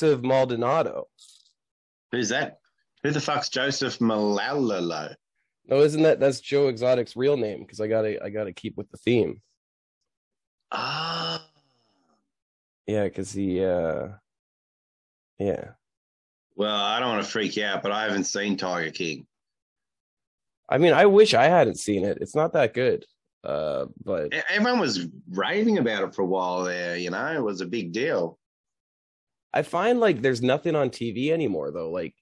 Joseph Maldonado. Who's that? Who the fuck's Joseph Malalalo? No, isn't that that's Joe Exotic's real name? Because I gotta I gotta keep with the theme. Ah, Yeah, because he uh yeah. well, I don't want to freak you out, but I haven't seen Tiger King. I mean, I wish I hadn't seen it. It's not that good. Uh, but Everyone was raving about it for a while there. You know, it was a big deal. I find like there's nothing on TV anymore though. Like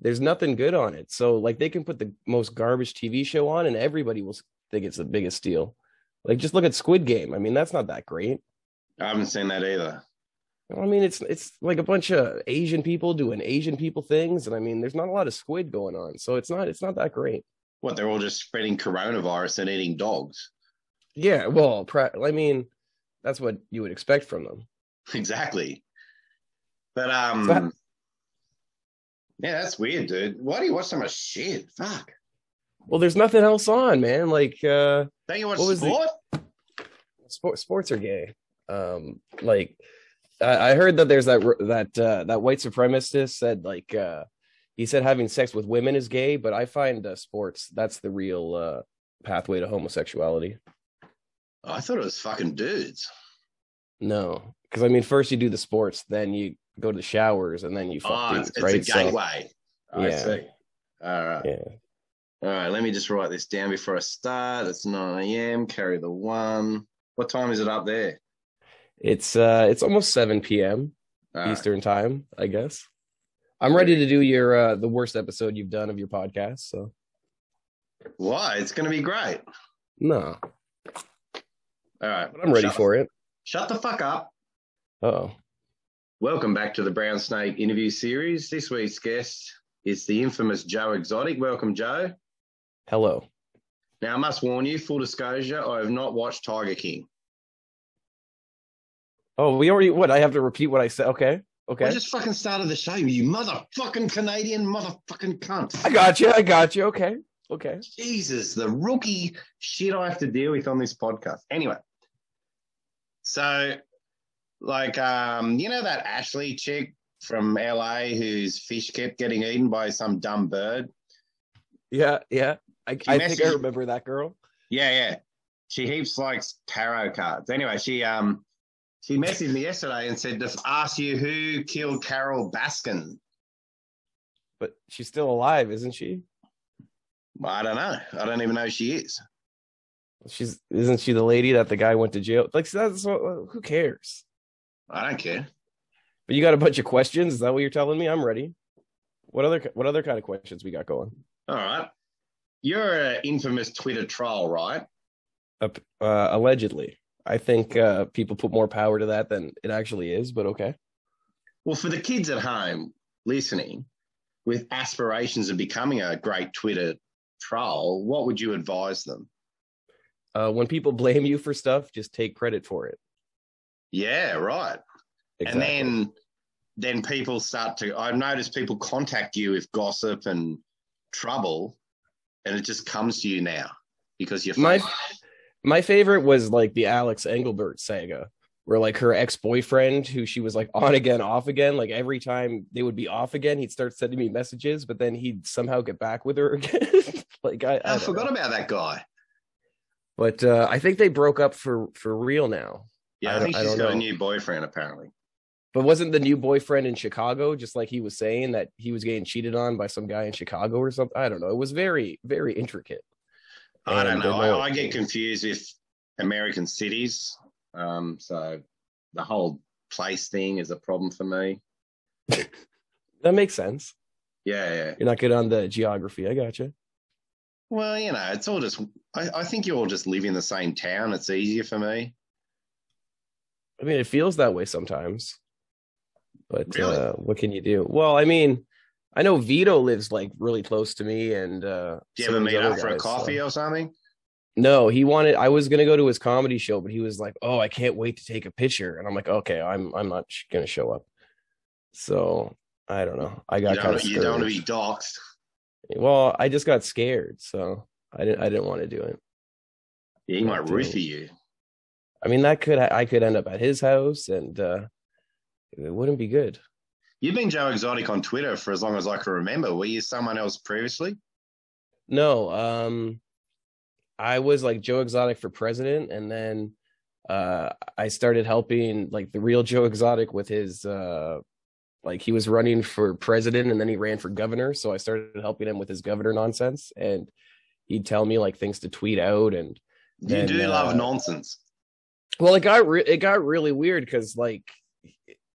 there's nothing good on it. So like they can put the most garbage TV show on and everybody will think it's the biggest deal. Like just look at Squid Game. I mean, that's not that great. I haven't seen that either. I mean, it's it's like a bunch of Asian people doing Asian people things, and I mean, there's not a lot of squid going on, so it's not it's not that great. What they're all just spreading coronavirus and eating dogs. Yeah, well, I mean, that's what you would expect from them. Exactly. But um, yeah, that's weird, dude. Why do you watch so much shit? Fuck. Well, there's nothing else on, man. Like uh Don't you watch What was the- sport? sport, sports are gay. Um, like I, I heard that there's that that uh, that white supremacist said like uh, he said having sex with women is gay, but I find uh, sports that's the real uh, pathway to homosexuality. I thought it was fucking dudes. No, because I mean, first you do the sports, then you go to the showers, and then you fuck Oh, dudes, it's, it's right? a So, gateway. I Yeah. see. All right. yeah. All right. Let me just write this down before I start. It's 9 a.m. Carry the one. What time is it up there? It's uh, it's almost seven p.m. All right. Eastern time, I guess. I'm ready to do your uh, the worst episode you've done of your podcast. So Why? It's going to be great. no, All right. but I'm ready Shut- for it. Shut the fuck up. Oh, Welcome back to the Brown Snake interview series. This week's guest is the infamous Joe Exotic. Welcome, Joe. hello. Now, I must warn you, full disclosure, I have not watched Tiger King. Oh, we already what? I have to repeat what I said. Okay, okay. I just fucking started the show, you motherfucking Canadian motherfucking cunt. I got you. I got you. Okay, okay. Jesus, the rookie shit I have to deal with on this podcast. Anyway, so like, um, you know that Ashley chick from LA whose fish kept getting eaten by some dumb bird? Yeah, yeah. I, I think I remember that girl. Yeah, yeah. She heaps likes tarot cards. Anyway, she um she messaged me yesterday and said to ask you who killed Carole Baskin. But she's still alive, isn't she? Well, I don't know. I don't even know who she is. She's isn't she the lady that the guy went to jail? Like that's what, who cares? I don't care. But you got a bunch of questions. Is that what you're telling me? I'm ready. What other what other kind of questions we got going? All right. You're an infamous Twitter troll, right? Uh, uh, allegedly, I think uh, people put more power to that than it actually is. But okay. Well, for the kids at home listening with aspirations of becoming a great Twitter troll, what would you advise them? Uh, when people blame you for stuff, just take credit for it. Yeah, right. Exactly. And then then people start to I've noticed people contact you with gossip and trouble and it just comes to you now because you're My- My favorite was like the Alex Engelbert saga, where like her ex boyfriend, who she was like on again, off again, like every time they would be off again, he'd start sending me messages, but then he'd somehow get back with her again. like I, I, I, forgot know. about that guy. But uh, I think they broke up for for real now. Yeah, I I, think I she's don't got a new boyfriend apparently. But wasn't the new boyfriend in Chicago just like he was saying that he was getting cheated on by some guy in Chicago or something? I don't know. It was very very intricate. I don't know. I, I get confused with American cities. Um, so the whole place thing is a problem for me. That makes sense. Yeah, yeah. You're not good on the geography. I got you. Well, you know, it's all just I, I think you all just live in the same town. It's easier for me. I mean, it feels that way sometimes. But Really? uh, what can you do? Well, I mean, I know Vito lives like really close to me, and uh, Do you ever of these meet other up for a guys, so- coffee or something? No, he wanted. I was gonna go to his comedy show, but he was like, "Oh, I can't wait to take a picture," and I'm like, "Okay, I'm I'm not sh- gonna show up." So I don't know. I got kind of you don't want to be doxxed. Well, I just got scared, so I didn't. I didn't want to do it. Yeah, he might for you. I mean, that could I could end up at his house, and uh, it wouldn't be good. You've been Joe Exotic on Twitter for as long as I can remember. Were you someone else previously? No, um, I was like Joe Exotic for president, and then uh, I started helping like the real Joe Exotic with his uh, like he was running for president, and then he ran for governor. So I started helping him with his governor nonsense, and he'd tell me like things to tweet out, and You then, do love uh, nonsense. Well, it got re- it got really weird because like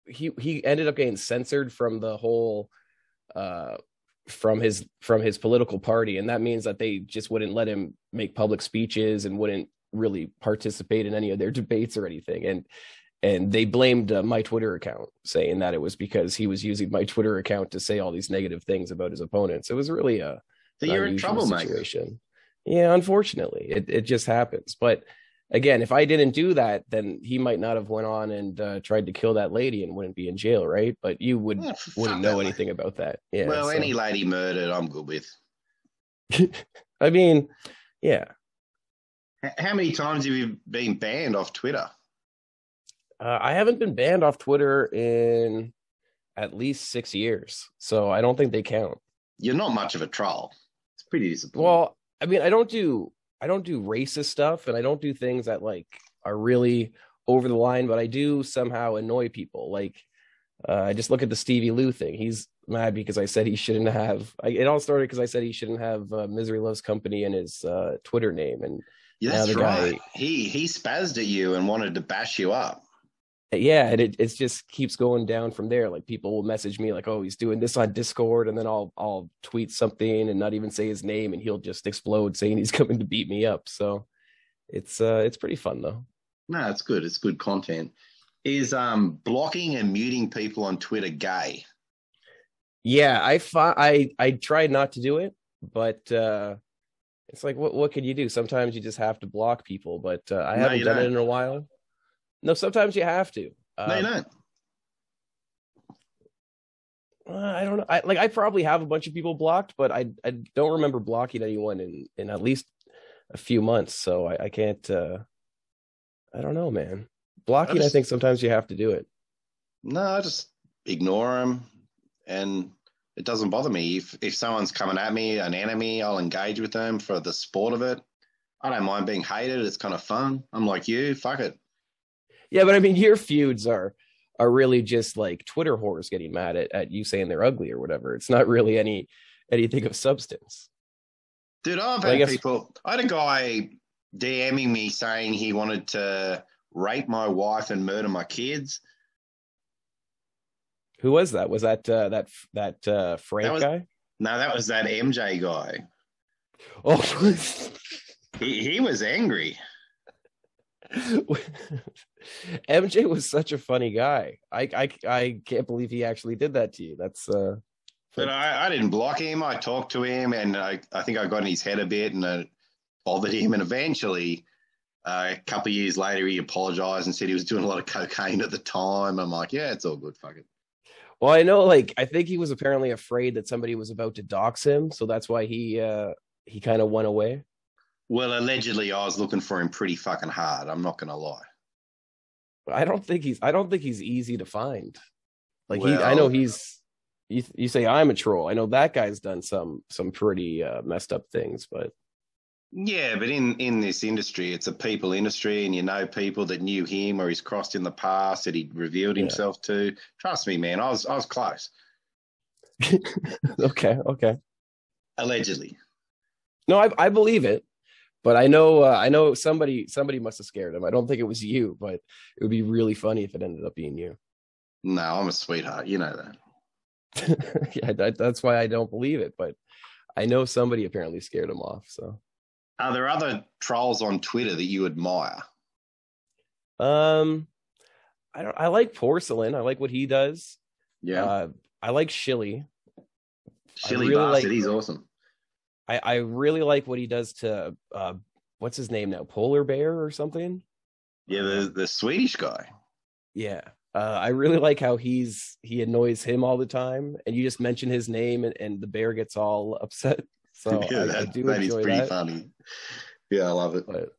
he he ended up getting censored from the whole uh from his from his political party, and that means that they just wouldn't let him make public speeches and wouldn't really participate in any of their debates or anything. And and they blamed uh, my Twitter account, saying that it was because he was using my Twitter account to say all these negative things about his opponents. It was really a So you're a trouble situation. Yeah, unfortunately, it it just happens. But again, if I didn't do that, then he might not have went on and uh, tried to kill that lady and wouldn't be in jail, right? But you would Yeah, wouldn't know lady. anything about that. Yeah. well, so- any lady murdered, I'm good with. I mean, yeah. How many times have you been banned off Twitter? Uh, I haven't been banned off Twitter in at least six years, so I don't think they count. You're not much of a troll. It's pretty disappointing. Well, I mean, I don't do I don't do racist stuff, and I don't do things that like are really over the line, but I do somehow annoy people. Like, uh, I just look at the Stevie Lou thing. He's mad because I said he shouldn't have. I, it all started because I said he shouldn't have uh, "Misery Loves Company" in his uh, Twitter name, and yeah, that's the right. guy- He he spazzed at you and wanted to bash you up. Yeah, and it it just keeps going down from there. Like people will message me like, "Oh, he's doing this on Discord," and then I'll I'll tweet something and not even say his name, and he'll just explode saying he's coming to beat me up. So it's uh it's pretty fun though. No, it's good. It's good content. Is um blocking and muting people on Twitter gay? Yeah, I fi- I I tried not to do it, but uh it's like what what can you do? Sometimes you just have to block people, but uh, I No, haven't done it don't. in a while. No, sometimes you have to. Uh, no. Uh, I don't know. I like I probably have a bunch of people blocked, but I I don't remember blocking anyone in in at least a few months. So I, I can't. uh I don't know, man. Blocking, I just- think sometimes you have to do it. No, I just ignore them, and it doesn't bother me. If if someone's coming at me, an enemy, I'll engage with them for the sport of it. I don't mind being hated. It's kind of fun. I'm like you. Fuck it. Yeah, but I mean, your feuds are are really just like Twitter whores getting mad at, at you saying they're ugly or whatever. It's not really any anything of substance. Dude, I've I had guess- people. I had a guy DMing me saying he wanted to rape my wife and murder my kids. Who was that? Was that uh, that that uh, Frank That was- guy? No, that was that MJ guy. Oh, He he was angry. MJ was such a funny guy. I I I can't believe he actually did that to you. That's uh But I, I didn't block him. I talked to him, and I, I think I got in his head a bit, and it bothered him. And eventually, uh, a couple of years later, he apologized and said he was doing a lot of cocaine at the time. I'm like, yeah, it's all good. Fuck it. well, I know like I think he was apparently afraid that somebody was about to dox him, so that's why he uh he kind of went away. Well, allegedly, I was looking for him pretty fucking hard. I'm not gonna lie. I don't think he's I don't think he's easy to find. Like he I know he's you you say I'm a troll. I know that guy's done some some pretty uh, messed up things, but Yeah, but in in this industry, it's a people industry, and you know people that knew him or he's crossed in the past that he revealed Yeah. himself to. Trust me, man, I was I was close. okay, okay. Allegedly. No, I I believe it, but I know uh, I know somebody somebody must have scared him. I don't think it was you, but it would be really funny if it ended up being you. No, I'm a sweetheart. You know that. yeah, that, that's why I don't believe it, but I know somebody apparently scared him off. So, Are there other trolls on Twitter that you admire? um, I don't. I like porcelain. I like what he does. Yeah. Uh, I like Shilly. Shilly really bastard, like- he's awesome. I I really like what he does to uh, what's his name now? Polar Bear or something. Yeah, the the Swedish guy. Yeah. Uh, I really like how he's he annoys him all the time, and you just mention his name, and, and the bear gets all upset. So yeah, I, that, I do that enjoy pretty that. funny. Yeah, I love it. But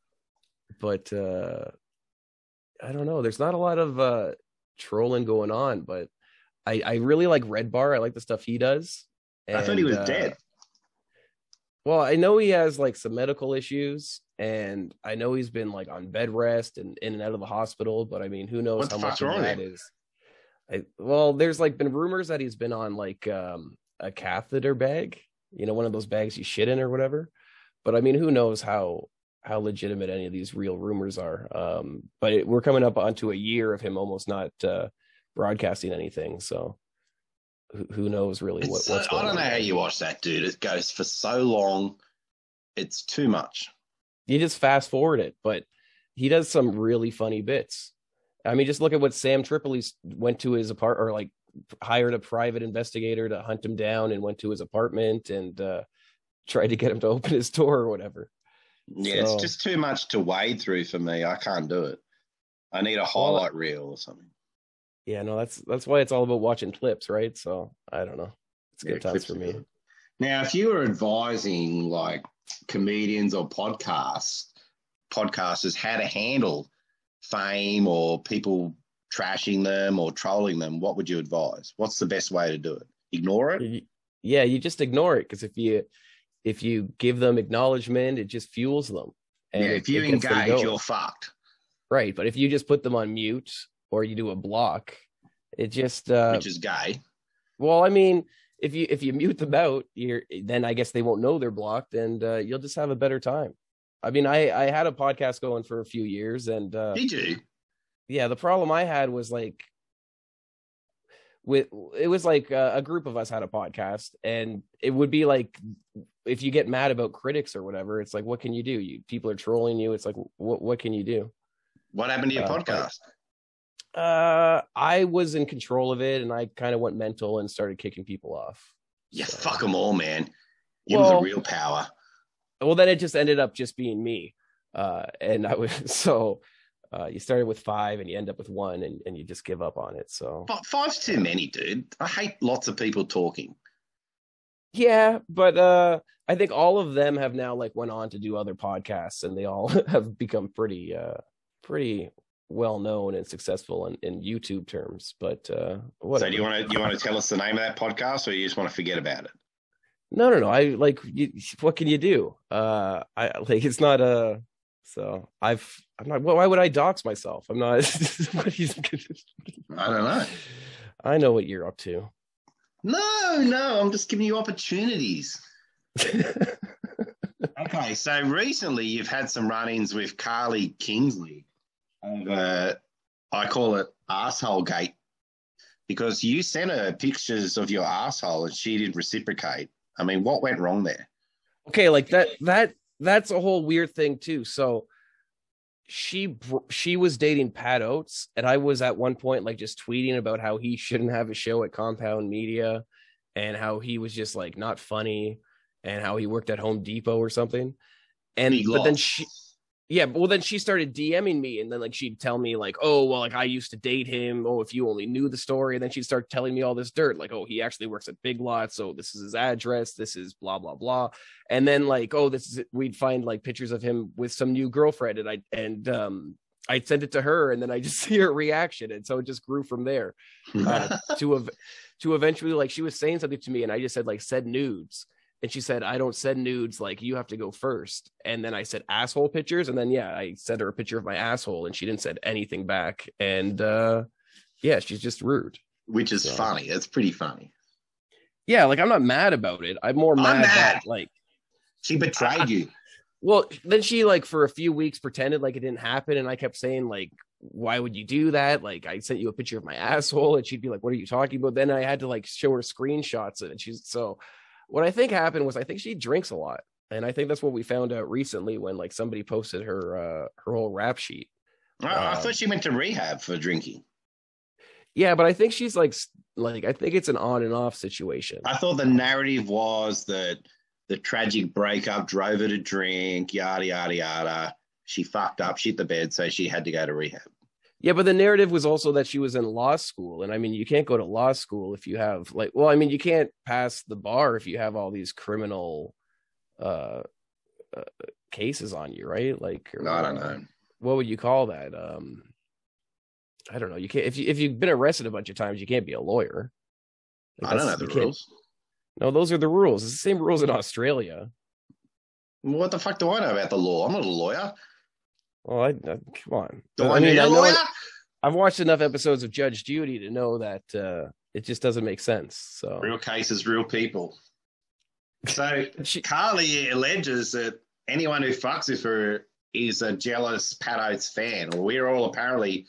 but uh, I don't know. There's not a lot of uh, trolling going on, but I I really like Red Bar. I like the stuff he does. I thought he was uh, dead. Well, I know he has like some medical issues, and I know he's been like on bed rest and in and out of the hospital. But I mean, who knows What how much of that is? I, well, there's like been rumors that he's been on like um, a catheter bag, you know, one of those bags you shit in or whatever. But I mean, who knows how how legitimate any of these real rumors are? Um, but it, we're coming up onto a year of him almost not uh, broadcasting anything, so who, who knows really what, so- what's going I don't on know how you watch that, dude. It goes for so long. It's too much. you just fast forward it, but he does some really funny bits. I mean, just look at what Sam Tripoli went to his apart or like hired a private investigator to hunt him down and went to his apartment and uh, tried to get him to open his door or whatever. Yeah, So- it's just too much to wade through for me. I can't do it. I need a highlight reel or something. Yeah, no, that's that's why it's all about watching clips, right? So I don't know. It's Yeah, good times for me. Now, if you were advising like comedians or podcasts, podcasters how to handle fame or people trashing them or trolling them, what would you advise? What's the best way to do it? Ignore it? Yeah, you just ignore it because if you if you give them acknowledgement, it just fuels them. And yeah, if you engage, you're fucked, right. But if you just put them on mute or you do a block, it just uh, which is guy. Well, I mean, if you if you mute them out, you're then I guess they won't know they're blocked, and uh, you'll just have a better time. I mean, I I had a podcast going for a few years, and uh, Did you? yeah, the problem I had was like with it was like uh, a group of us had a podcast, and it would be like if you get mad about critics or whatever, it's like what can you do? You people are trolling you. It's like what what can you do? What happened to your Uh, podcast? Uh, I was in control of it, and I kind of went mental and started kicking people off. Yeah, So- fuck them all, man. Give them the real power. well then it just ended up just being me uh and i was so uh you started with five and you end up with one and, and you just give up on it so Fi- Five's too many, dude. I hate lots of people talking. yeah but uh i think all of them have now like went on to do other podcasts and they all have become pretty uh pretty well known and successful in, in youtube terms but uh what So do you want to you want to tell us the name of that podcast, or you just want to forget about it? no no no i like you, what can you do uh i like it's not a so i've i'm not well, why would i dox myself i'm not I don't know. I know what you're up to. No, no, I'm just giving you opportunities. Okay, so recently you've had some run-ins with Carly Kingsley I call it asshole gate, because you sent her pictures of your asshole and she didn't reciprocate. I mean, what went wrong there? okay, like that that that's a whole weird thing too. So she she was dating Pat Oates, and I was at one point like just tweeting about how he shouldn't have a show at Compound Media, and how he was just like not funny, and how he worked at Home Depot or something. And but then she yeah, well then she started DMing me and then like she'd tell me like, oh well like I used to date him. Oh, if you only knew the story, and then she'd start telling me all this dirt, like, oh, he actually works at Big Lots, so this is his address, this is blah blah blah. And then like, oh, this is we'd find like pictures of him with some new girlfriend, and I and um I'd send it to her and then I just see her reaction. And so it just grew from there uh, to ev- to eventually like she was saying something to me and I just said like said nudes and she said I don't send nudes like you have to go first and then I said asshole pictures and then yeah I sent her a picture of my asshole and she didn't send anything back and uh yeah she's just rude Which is So- funny. That's pretty funny. yeah like I'm not mad about it I'm more I'm mad, mad. that like She betrayed you. well then she like for a few weeks pretended like it didn't happen and I kept saying like why would you do that? Like I sent you a picture of my asshole and she'd be like, what are you talking about? Then I had to like show her screenshots of it. She's so what I think happened was I think she drinks a lot. And I think that's what we found out recently when like somebody posted her uh her whole rap sheet. I, I Um, thought she went to rehab for drinking. Yeah, but I think she's like like I think it's an on and off situation. I thought the narrative was that the tragic breakup drove her to drink, yada, yada, yada. She fucked up, shit the bed, so she had to go to rehab. Yeah, but the narrative was also that she was in law school. And I mean, you can't go to law school if you have like well, I mean, you can't pass the bar if you have all these criminal uh, uh cases on you, right? Like or, I don't know. what would you call that? Um I don't know. You can't if you if you've been arrested a bunch of times, you can't be a lawyer. Like, I don't know the rules. No, those are the rules. It's the same rules in Australia. What the fuck do I know about the law? I'm not a lawyer. Well, I, I come on. Do I mean, I know it- I've watched enough episodes of Judge Judy to know that uh, it just doesn't make sense. So Real cases, real people. So she, Carly alleges that anyone who fucks with her is a jealous Pat Oates fan. Well, we're all apparently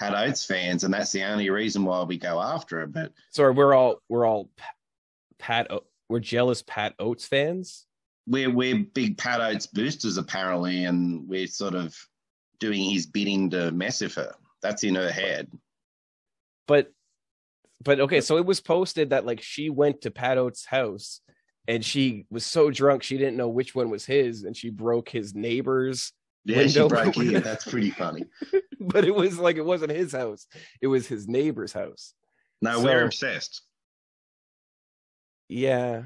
Pat Oates fans, and that's the only reason why we go after her. But sorry, we're all we're all Pa- Pat. O- We're jealous Pat Oates fans. We're we're big Pat Oates boosters apparently, and we're sort of doing his bidding to mess with her. That's in her head. but but okay so it was posted that like she went to pat oates house and she was so drunk she didn't know which one was his and she broke his neighbor's Yeah, she broke in. That's pretty funny. but it was like it wasn't his house it was his neighbor's house Now So- we're obsessed. yeah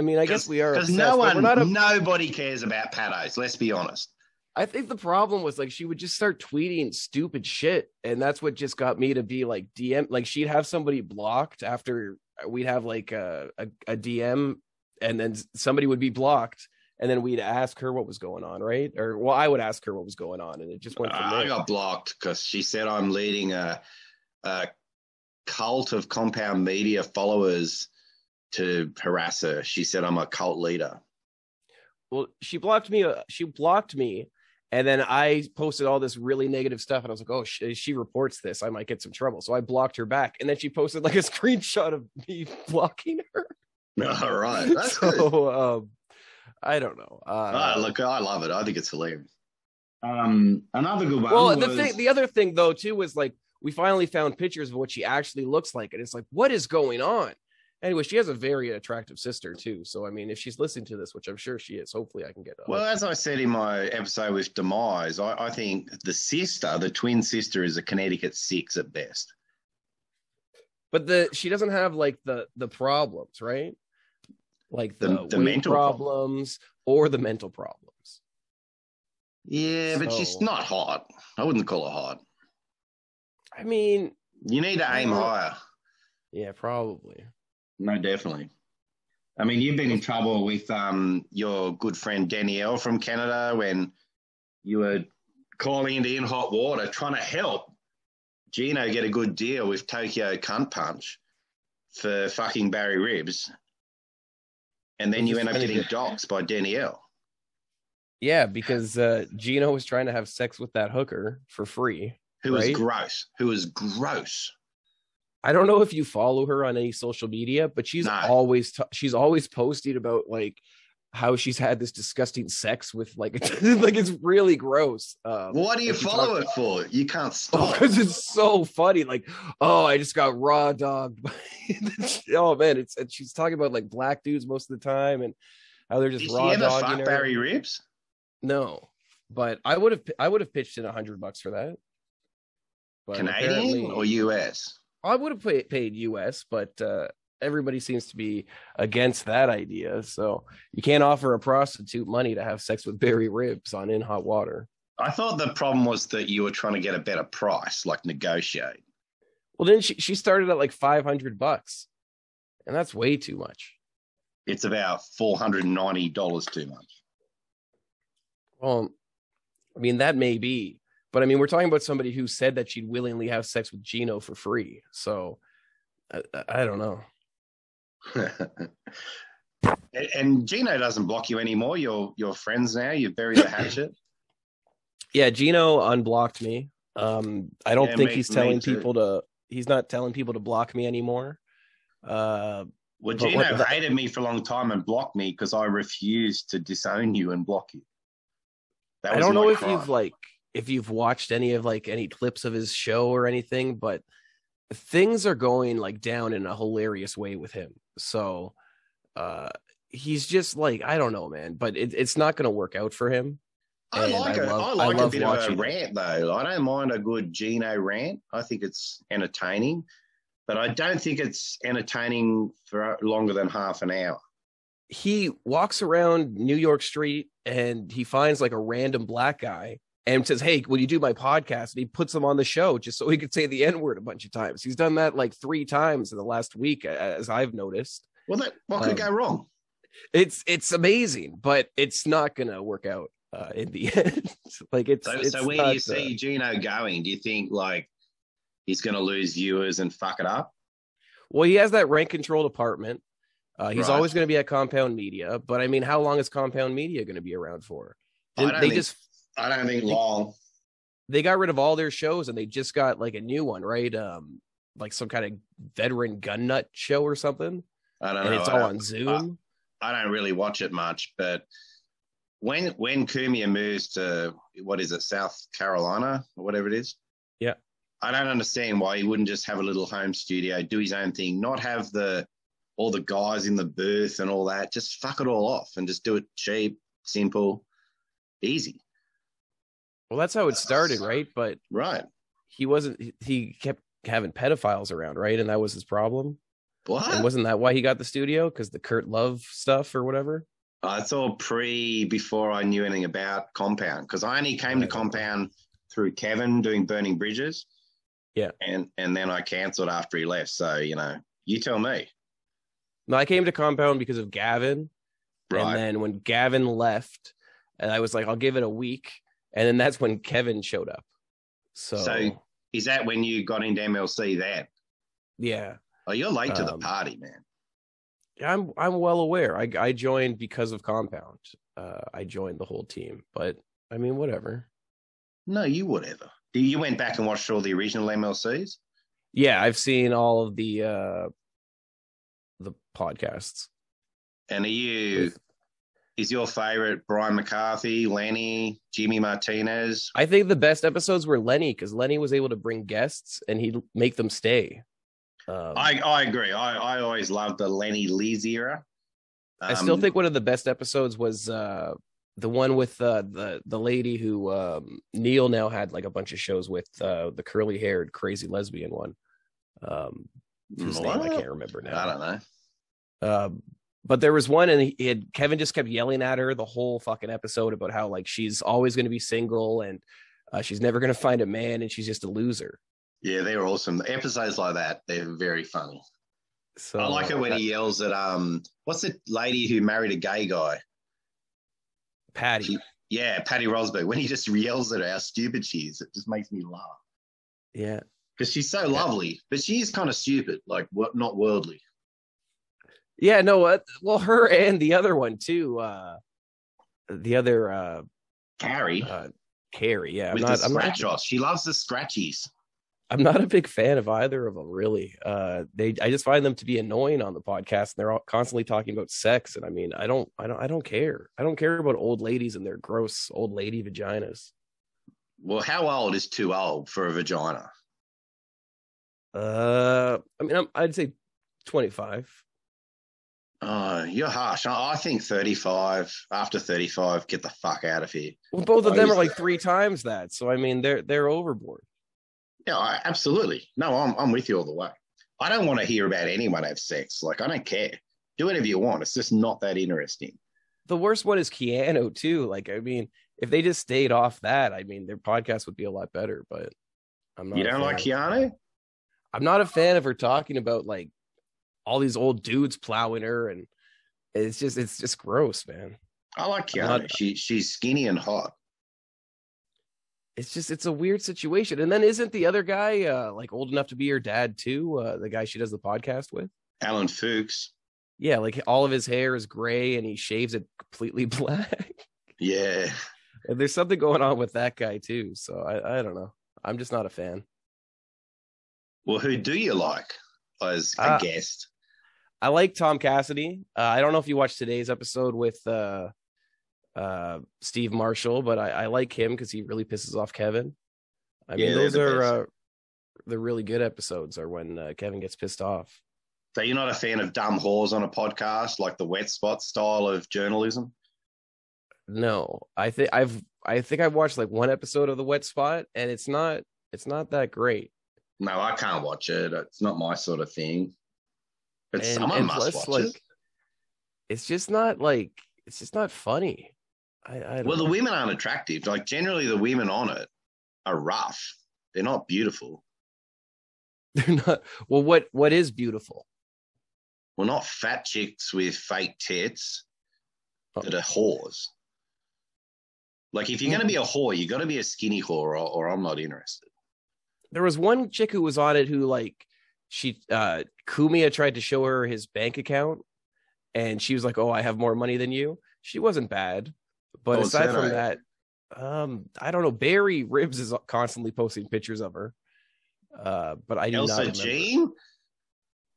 i mean i guess we are because no one, not a, nobody cares about Pat Oates. Let's be honest. i think the problem was like she would just start tweeting stupid shit and that's what just got me to be like dm like she'd have somebody blocked after we'd have like a, a, a dm and then somebody would be blocked and then we'd ask her what was going on right or well i would ask her what was going on and it just went from uh, I got blocked because she said I'm leading a, a cult of compound media followers to harass her. She said I'm a cult leader. well she blocked me uh, she blocked me and then i posted all this really negative stuff and i was like oh she, she reports this i might get some trouble so i blocked her back and then she posted like a screenshot of me blocking her All right, that's so good. um i don't know uh, Oh, look, I love it. I think it's hilarious. Um, another good one. well the was- thing the other thing though too was like we finally found pictures of what she actually looks like and it's like what is going on anyway she has a very attractive sister too so i mean if she's listening to this which i'm sure she is hopefully i can get Well, as I said in my episode with Demise, I, I think the sister, the twin sister, is a Connecticut six at best. but the she doesn't have like the the problems right like the, The- the mental problems or the mental problems Yeah, but she's not hot. I wouldn't call her hot. i mean You need to aim higher. yeah probably No, definitely. I mean, you've been in trouble with um, your good friend Danielle from Canada when you were calling into In Hot Water trying to help Gino get a good deal with Tokyo Cunt Punch for fucking Barry Ribs. And then you end up getting doxxed by Danielle. yeah because uh gino was trying to have sex with that hooker for free Who was gross. Who was gross. I don't know if you follow her on any social media, but she's No. always t- she's always posting about like how she's had this disgusting sex with like like it's really gross. Um, Well, what do you follow it for? You can't stop. because it's so funny. Like, oh, I just got raw dogged. oh man, it's and she's talking about like black dudes most of the time and how they're just Did raw dogging her. Barry Ribs? No, but I would have I would have pitched in a hundred bucks for that. But Canadian or US? I would have paid, US, but uh, everybody seems to be against that idea. So you can't offer a prostitute money to have sex with Barry Ribs on In Hot Water. I thought the problem was that you were trying to get a better price, like negotiate. Well, then she she started at like five hundred bucks, and that's way too much. It's about four hundred and ninety dollars too much. Well, I mean that may be, but I mean we're talking about somebody who said that she'd willingly have sex with Gino for free. So I, I- don't know. And- Gino doesn't block you anymore. You're you're friends now. You've buried the hatchet. Yeah, Gino unblocked me. Um, I don't Yeah, think me- he's telling people to. He's not telling people to block me anymore. Uh, Well, Gino what hated me for a long time and blocked me because I refused to disown you and block you. I don't know if crime. you've like if you've watched any of like any clips of his show or anything, but things are going like down in a hilarious way with him. So uh he's just like I don't know, man, but it, it's not going to work out for him. I and like I a, love- I I like a bit of a rant though. I don't mind a good Gino rant. I think it's entertaining, but I don't think it's entertaining for longer than half an hour. He walks around New York Street and he finds like a random black guy and says, "Hey, will you do my podcast?" And he puts them on the show just so he could say the N word a bunch of times. He's done that like three times in the last week, as I've noticed. Well, that what could Um, go wrong? It's it's amazing, but it's not gonna work out uh, in the end. like it's, So, it's so where do you see uh, Gino going? Do you think like he's going to lose viewers and fuck it up? well, he has that rent control department. Uh, he's Right. always going to be at Compound Media, but I mean, how long is Compound Media going to be around for? Didn't don't they think- just I don't think long. they got rid of all their shows and they just got like a new one, right? Um, like some kind of veteran gun nut show or something, I don't and know. it's all on Zoom. I don't really watch it much, but when when Cumia moves to what is it, South Carolina or whatever it is, Yeah. I don't understand why he wouldn't just have a little home studio, do his own thing, not have the all the guys in the booth and all that. Just fuck it all off and just do it cheap, simple, easy. Well, that's how it started, right? But Right? he wasn't. he- kept having pedophiles around, right? And that was his problem. What? And wasn't that why he got the studio? Because the Kurt Love stuff or whatever. Uh, it's all pre before I knew anything about Compound because I only came to Compound through Kevin doing Burning Bridges. Yeah. and and then I cancelled after he left. So you know, you tell me. No, I came to Compound because of Gavin, Right. and then when Gavin left, and I was like, I'll give it a week, and then that's when Kevin showed up. So, So- Is that when you got into MLC? That yeah, oh, you're late to the Um, party, man. I'm I'm well aware. I I joined because of Compound. Uh, I joined the whole team, but I mean, whatever. No, you whatever. You went back and watched all the original MLCs. Yeah, I've seen all of the uh the podcasts. And are you? Is your favorite Brian McCarthy, Lenny, Jimmy Martinez? I think the best episodes were Lenny because Lenny was able to bring guests and he'd make them stay. Um, I, I agree. I, I always loved the Lenny Liz era. I still Um, think one of the best episodes was uh the one with uh, the the lady who um Neil now had like a bunch of shows with uh the curly haired crazy lesbian one. Um whose name I can't remember now. I don't know. Um, but there was one, and he he had Kevin just kept yelling at her the whole fucking episode about how like she's always going to be single and uh, she's never going to find a man, and she's just a loser. Yeah, they're awesome. Episodes like that, they're very funny. So I like it when he yells at um, what's the lady who married a gay guy? Patty. Yeah, Patty Rosberg. When he just yells at her how stupid she is, it just makes me laugh Yeah, because she's so lovely, but she is kind of stupid, like what, not worldly. Yeah. No, uh, well, her and the other one too. Uh, the other uh, Carrie uh, Carrie. Yeah, I'm with not. the I'm not. scratch offs. She loves the scratchies. I'm not a big fan of either of them, really. Uh, they, I just find them to be annoying on the podcast. And they're all constantly talking about sex, and I mean, I don't, I don't, I don't care. I don't care about old ladies and their gross old lady vaginas. Well, how old is too old for a vagina? Uh, I mean, I'm, I'd say 25. Oh, you're harsh. I think 35. After 35, get the fuck out of here. Well, both of them are like three times that. So I mean, they're they're overboard. Yeah, I, absolutely. No, I'm, I'm with you all the way. I don't want to hear about anyone have sex. Like, I don't care. Do whatever you want. It's just not that interesting. The worst one is Keanu too. Like, I mean, if they just stayed off that, I mean, their podcast would be a lot better. But I'm not. you don't like. Keanu? I'm not a fan of her talking about like all these old dudes plowing her, and it's just it's just gross, man. I like I'm not- she she's skinny and hot. It's just it's a weird situation. And then isn't the other guy uh like old enough to be her dad too? Uh the guy she does the podcast with? Alan Fuchs. Yeah, like all of his hair is gray and he shaves it completely black. Yeah. And there's something going on with that guy too. So I, I don't know. I'm just not a fan. Well, who do you like as a Uh, guest? I like Tom Cassidy. Uh, I don't know if you watched today's episode with uh, uh, Steve Marshall, but I, I like him because he really pisses off Kevin. I Yeah, mean, those the are uh, the really good episodes are when uh, Kevin gets pissed off. So you're not a fan of dumb whores on a podcast, like the wet spot style of journalism? No, I think I've I think I've watched like one episode of the Wet Spot, and it's not it's not that great. No, I can't watch it. It's not my sort of thing. But And- someone and must plus, watch like, it. It's just not like it's just not funny. I, I Well, the women aren't attractive. Like generally, the women on it are rough. They're not beautiful. they're not. Well, what what is beautiful? Well, not fat chicks with fake tits Oh. that are whores. Like if you're going to be a whore, you got to be a skinny whore, or, or I'm not interested. There was one chick who was on it who like she uh Cumia tried to show her his bank account, and she was like, "Oh, I have more money than you." She wasn't bad, but Oh, aside from I. that, um, I don't know. Barry Ribs is constantly posting pictures of her. Uh, but I do not remember. Jean.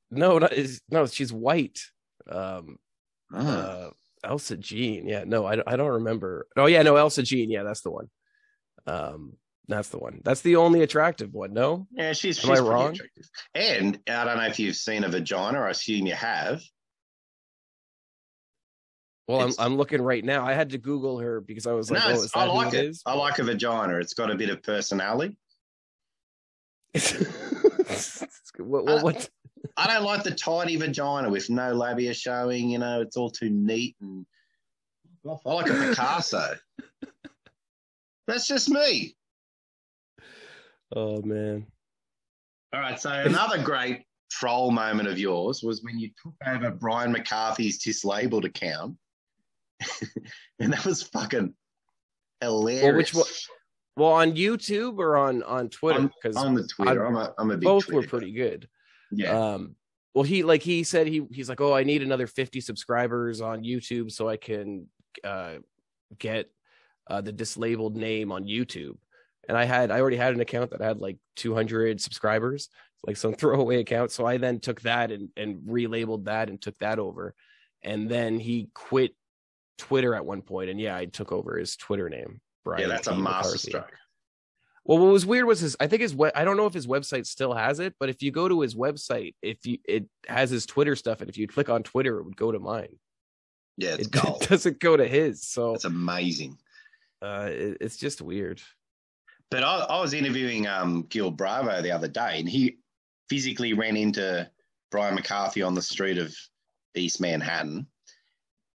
No, not is no. She's white. Um, Ah. uh, Elsa Jean. Yeah, no, I, don't- I don't remember. Oh yeah, no, Elsa Jean. Yeah, that's the one. Um, that's the one. That's the only attractive one. No, yeah, she's, Am she's I wrong? attractive. And I don't know if you've seen a vagina. I assume you have. well, I'm I'm looking right now. I had to Google her because I was like, no, oh, I like it. I like a vagina. It's got a bit of personality. what, what, uh, what? I don't like the tidy vagina with no labia showing. You know, it's all too neat and. I like a Picasso. That's just me. Oh man. All right. So another great troll moment of yours was when you took over Brian McCarthy's dislabeled account, and that was fucking hilarious. which one- Well, on YouTube or on on Twitter? On, Because on the Twitter, I'm a, I'm a both Twitter were pretty good. Yeah. Um, well, he like he said he he's like, oh, I need another fifty subscribers on YouTube so I can uh, get uh, the dislabeled name on YouTube. And I had I already had an account that had like two hundred subscribers, like some throwaway account. So I then took that and and relabeled that and took that over. And then he quit Twitter at one point, and yeah, I took over his Twitter name. Brian yeah, that's a P. McCarthy. masterstroke. Well, what was weird was his. I think his. we- I don't know if his website still has it, but if you go to his website, if you it has his Twitter stuff, and if you click on Twitter, it would go to mine. Yeah, it's It, it doesn't go to his. So it's amazing. uh, it, it's just weird. But I, I was interviewing um, Gil Bravo the other day, and he physically ran into Brian McCarthy on the street of East Manhattan.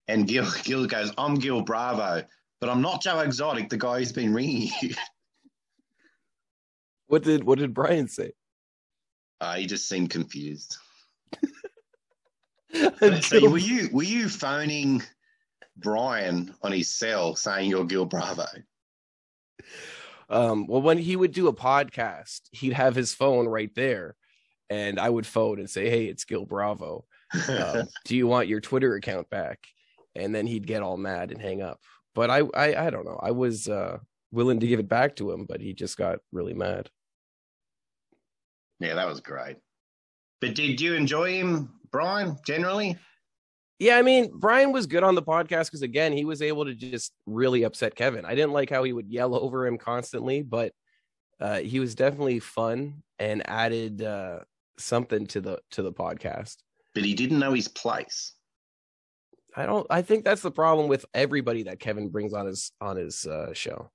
And Gil, Gil goes, I'm Gil Bravo, but I'm not Joe Exotic, the guy who's been ringing you. What did What did Brian say? Uh, he just seemed confused. So were you were you phoning Brian on his cell saying you're Gil Bravo? Um, well, when he would do a podcast, he'd have his phone right there, and I would phone and say, "Hey, it's Gil Bravo. um, do you want your Twitter account back? And then he'd get all mad and hang up. But I, I, I don't know. I was uh, willing to give it back to him, but he just got really mad. yeah, that was great. But did you enjoy him, Brian, generally? Yeah, I mean, Brian was good on the podcast because again, he was able to just really upset Kevin. I didn't like how he would yell over him constantly, but uh, he was definitely fun and added uh, something to the to the podcast. But he didn't know his place. I don't. I think that's the problem with everybody that Kevin brings on his on his uh, show.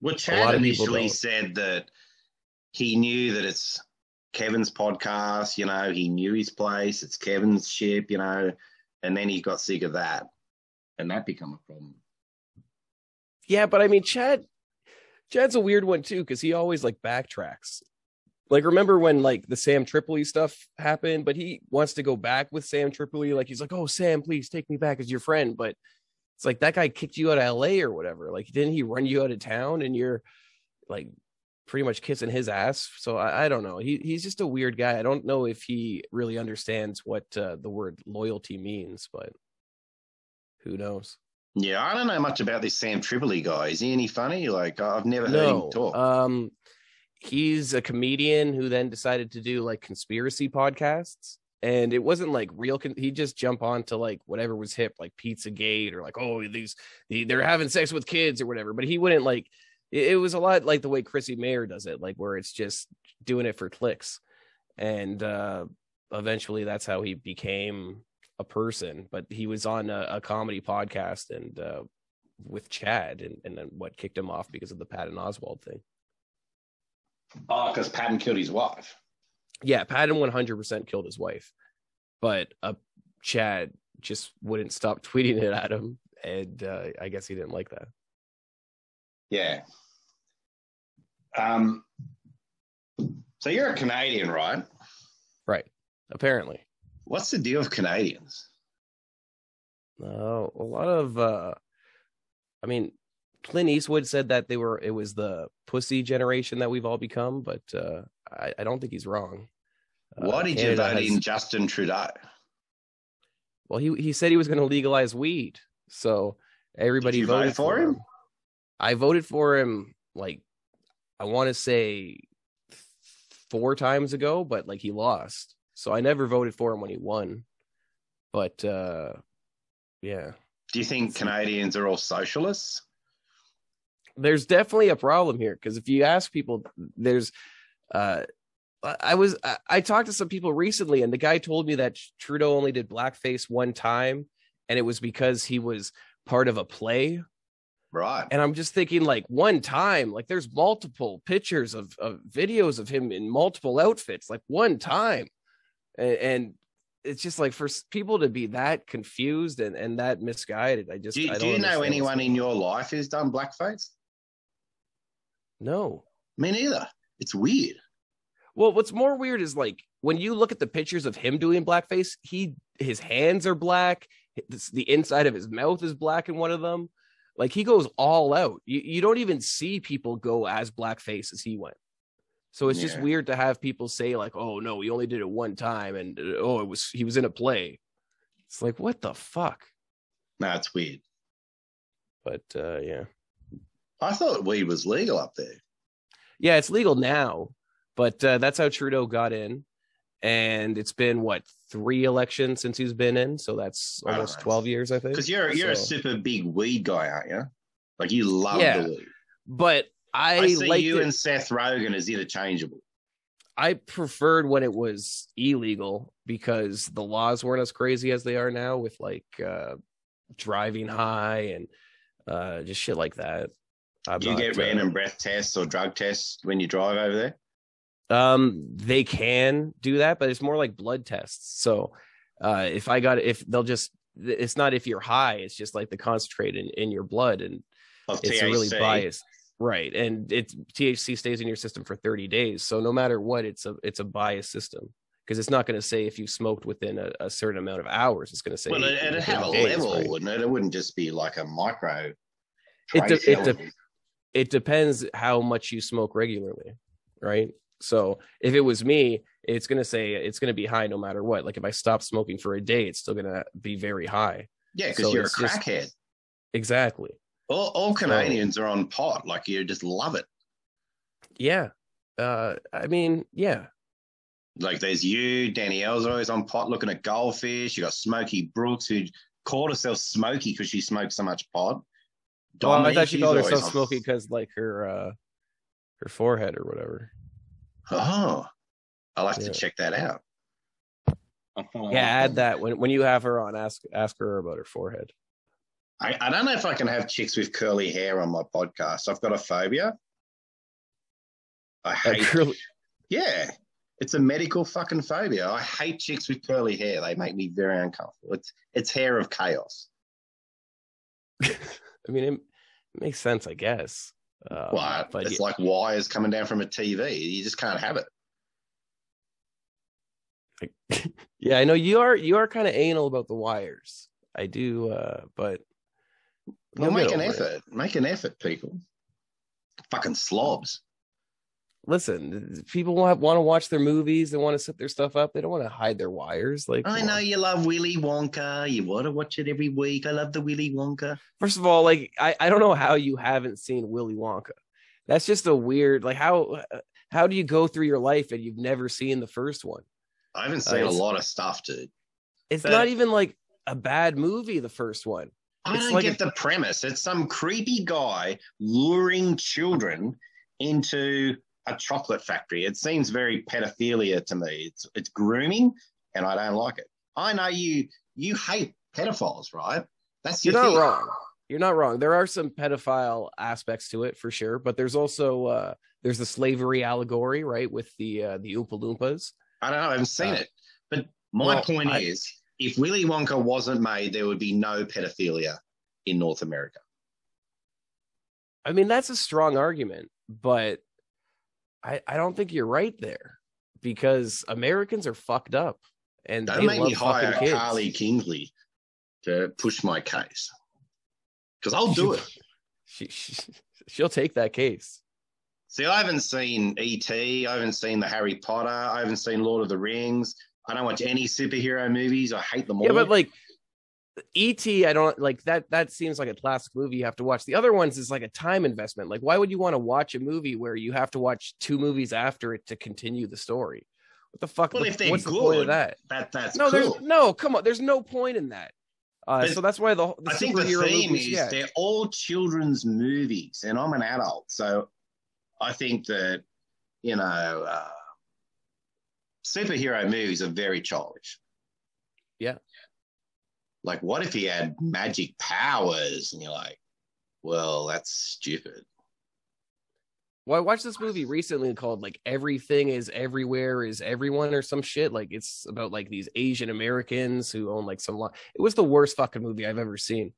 Well, Chad initially said that he knew that it's Kevin's podcast, you know, he knew his place, it's Kevin's ship, you know, and then he got sick of that. And that become a problem. Yeah, but I mean, Chad, Chad's a weird one too because he always like backtracks. Like, remember when like the Sam Tripoli stuff happened? But he wants to go back with Sam Tripoli. Like, he's like, "Oh, Sam, please take me back as your friend." But it's like that guy kicked you out of L.A. or whatever. Like, didn't he run you out of town? And you're like pretty much kissing his ass. So I, I don't know. He he's just a weird guy. I don't know if he really understands what uh, the word loyalty means, but who knows? Yeah, I don't know much about this Sam Tripoli guy. Is he any funny? Like, I've never heard no him talk. um he's a comedian who then decided to do like conspiracy podcasts and it wasn't like real con- he just jump on to like whatever was hip like pizza gate or like oh these they're having sex with kids or whatever but he wouldn't like it, it was a lot like the way chrissie mayr does it like where it's just doing it for clicks and uh eventually that's how he became a person but he was on a, a comedy podcast and uh with chad and, and then what kicked him off because of the patton oswalt thing oh, because Patton killed his wife. yeah, Patton 100% killed his wife, but uh, Chad just wouldn't stop tweeting it at him. and uh, I guess he didn't like that. Yeah. Um. So you're a Canadian, right? Right. Apparently. What's the deal with Canadians? No, a lot of uh I mean Clint Eastwood said that they were it was the pussy generation that we've all become, but uh I, I don't think he's wrong. Uh, Why did Canada you vote has- in Justin Trudeau? Well, he he said he was going to legalize weed, so everybody you vote voted for him? I voted for him like I want to say four times ago, but like he lost, so I never voted for him when he won. But uh yeah, Do you think Canadians are all socialists? there's definitely a problem here because if you ask people, there's uh I was I, I talked to some people recently, and the guy told me that Trudeau only did blackface one time, and it was because he was part of a play. Right. And I'm just thinking, like one time, like there's multiple pictures of, of videos of him in multiple outfits, like one time, and, and it's just like for people to be that confused and, and that misguided. I just Do you, I do you know anyone in your life who's done blackface? No. Me neither. It's weird. Well, what's more weird is like when you look at the pictures of him doing blackface, he his hands are black, the inside of his mouth is black in one of them. Like he goes all out. You you don't even see people go as blackface as he went. So it's just weird to have people say like, "Oh no, he only did it one time," and uh, "Oh, it was he was in a play." It's like what the fuck. It's weird. But uh, yeah, I thought weed was legal up there. yeah, it's legal now, but uh, that's how Trudeau got in, and it's been what three elections since he's been in, so that's almost twelve years, I think. Because you're you're a super big weed guy, aren't you? Like you love Yeah. the weed. but I, I, see you it. and Seth Rogen as interchangeable. I preferred when it was illegal because the laws weren't as crazy as they are now with like uh, driving high and uh, just shit like that. I'm Do you not, get uh, random breath tests or drug tests when you drive over there? Um, they can do that, but it's more like blood tests. So, uh, if I got if they'll just it's not if you're high, it's just like the concentrate in, in your blood, and Of it's THC? really biased, right? And it's THC stays in your system for 30 days, so no matter what, it's a it's a biased system because it's not going to say if you smoked within a, a certain amount of hours. It's going to say Well, it, within have a days, level, right? wouldn't it? It wouldn't just be like a micro. It de- it de- it depends how much you smoke regularly, right? So if it was me, it's gonna say it's gonna be high no matter what. Like if I stop smoking for a day, it's still gonna be very high. yeah, because so you're a it's just- crackhead. Exactly. All, all Canadians are on pot. Like you just love it. Yeah. Uh, I mean, yeah. Like there's you, Danielle's always on pot looking at goldfish. You got Smokey Brooks who called herself Smokey because she smoked so much pot. Well, I thought she called herself on- smoky because like her uh her forehead or whatever. Oh, I'll have Yeah. to check that out. Uh-huh. Yeah, add that when when you have her on, ask ask her about her forehead. I, I don't know if I can have chicks with curly hair on my podcast. I've got a phobia. I hate. curly- Yeah, it's a medical fucking phobia. I hate chicks with curly hair. They make me very uncomfortable. It's it's hair of chaos. I mean, it, makes sense, I guess. Uh, Well, it's yeah, like wires coming down from a TV. You just can't have it. yeah, I know you are you are kind of anal about the wires. I do, uh, but Well, make an over it. effort. Make an effort, people. Fucking slobs. Listen, people want want to watch their movies. They want to set their stuff up. They don't want to hide their wires. Like, I know you love Willy Wonka. You want to watch it every week. I love the Willy Wonka. First of all, like I, I don't know how you haven't seen Willy Wonka. That's just a weird. Like how how do you go through your life and you've never seen the first one? I haven't Uh, seen a lot of stuff, dude. It's But- not even like a bad movie. The first one. I It's don't like get a- the premise. It's some creepy guy luring children into a chocolate factory. It seems very pedophilia to me. It's it's grooming, and I don't like it. I know you you hate pedophiles, right? That's You're your not thing. wrong. You're not wrong. There are some pedophile aspects to it for sure, but there's also uh there's the slavery allegory, right, with the uh the Oompa Loompas. I don't know. I haven't seen Uh, it, but my well, point I- is, if Willy Wonka wasn't made, there would be no pedophilia. in North America. I mean, that's a strong argument, but I I don't think you're right there because Americans are fucked up and Don't they make me hire kids. Carly Kingsley to push my case because I'll do it. She, she she'll take that case. See, I haven't seen E.T., I haven't seen the Harry Potter, I haven't seen Lord of the Rings. I don't watch any superhero movies. I hate them all. Yeah, but like E.T., I don't like that. That seems like a classic movie you have to watch. The other ones is like a time investment. Like, why would you want to watch a movie where you have to watch two movies after it to continue the story? What the fuck? Well, what- if they're what's the point of that? that that's No, cool. there's no. Come on, there's no point in that. Uh, so that's why the, the I think the theme movies, is yeah. they're all children's movies, and I'm an adult, so I think that you know uh, superhero movies are very childish. Yeah. Like, what if he had magic powers? And you're like, well, that's stupid. Well, I watched this movie recently called like Everything is Everywhere is Everyone or some shit. Like it's about like these Asian Americans who own like some lot. It was the worst fucking movie I've ever seen.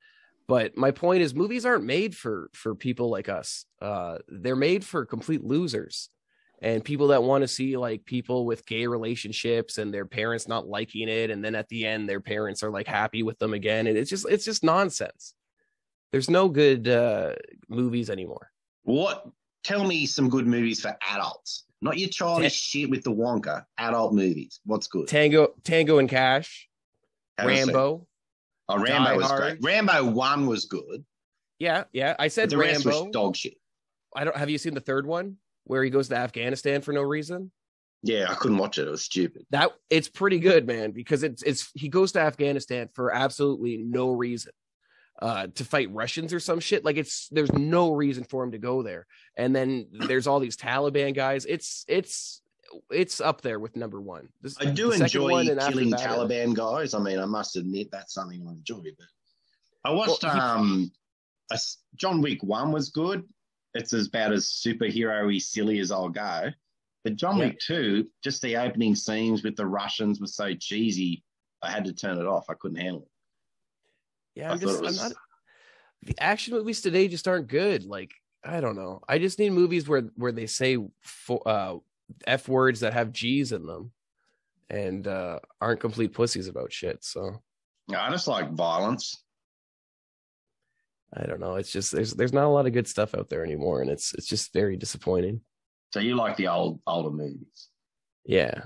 But my point is movies aren't made for for people like us. Uh they're made for complete losers and people that want to see like people with gay relationships and their parents not liking it and then at the end their parents are like happy with them again and it's just it's just nonsense. There's no good uh movies anymore. What? Tell me some good movies for adults, not your childish shit with the Wonka. Adult movies. What's good? Tango Tango and Cash, Haven't Rambo. Oh, Rambo Die was Hard. great. Rambo one was good. Yeah, yeah. I said the rest Rambo. was dog shit. I don't have you seen the third one where he goes to Afghanistan for no reason? Yeah, I couldn't watch it. It was stupid. That it's pretty good, man, because it's it's he goes to Afghanistan for absolutely no reason. Uh to fight Russians or some shit. Like it's there's no reason for him to go there. And then there's all these Taliban guys. It's it's it's up there with number one. This, I do enjoy one and after killing that are- Taliban guys. I mean, I must admit that's something I enjoy. But I watched Well, he- um, a John Wick one was good. It's as about as superhero-y silly as I'll go. But John Yeah. Wick two, just the opening scenes with the Russians was so cheesy. I had to turn it off. I couldn't handle it. Yeah, I'm just was- I'm not the action movies today just aren't good. Like, I don't know. I just need movies where where they say uh F words that have G's in them and uh aren't complete pussies about shit. So I just like violence. I don't know. It's just there's there's not a lot of good stuff out there anymore, and it's it's just very disappointing. So you like the old older movies? Yeah.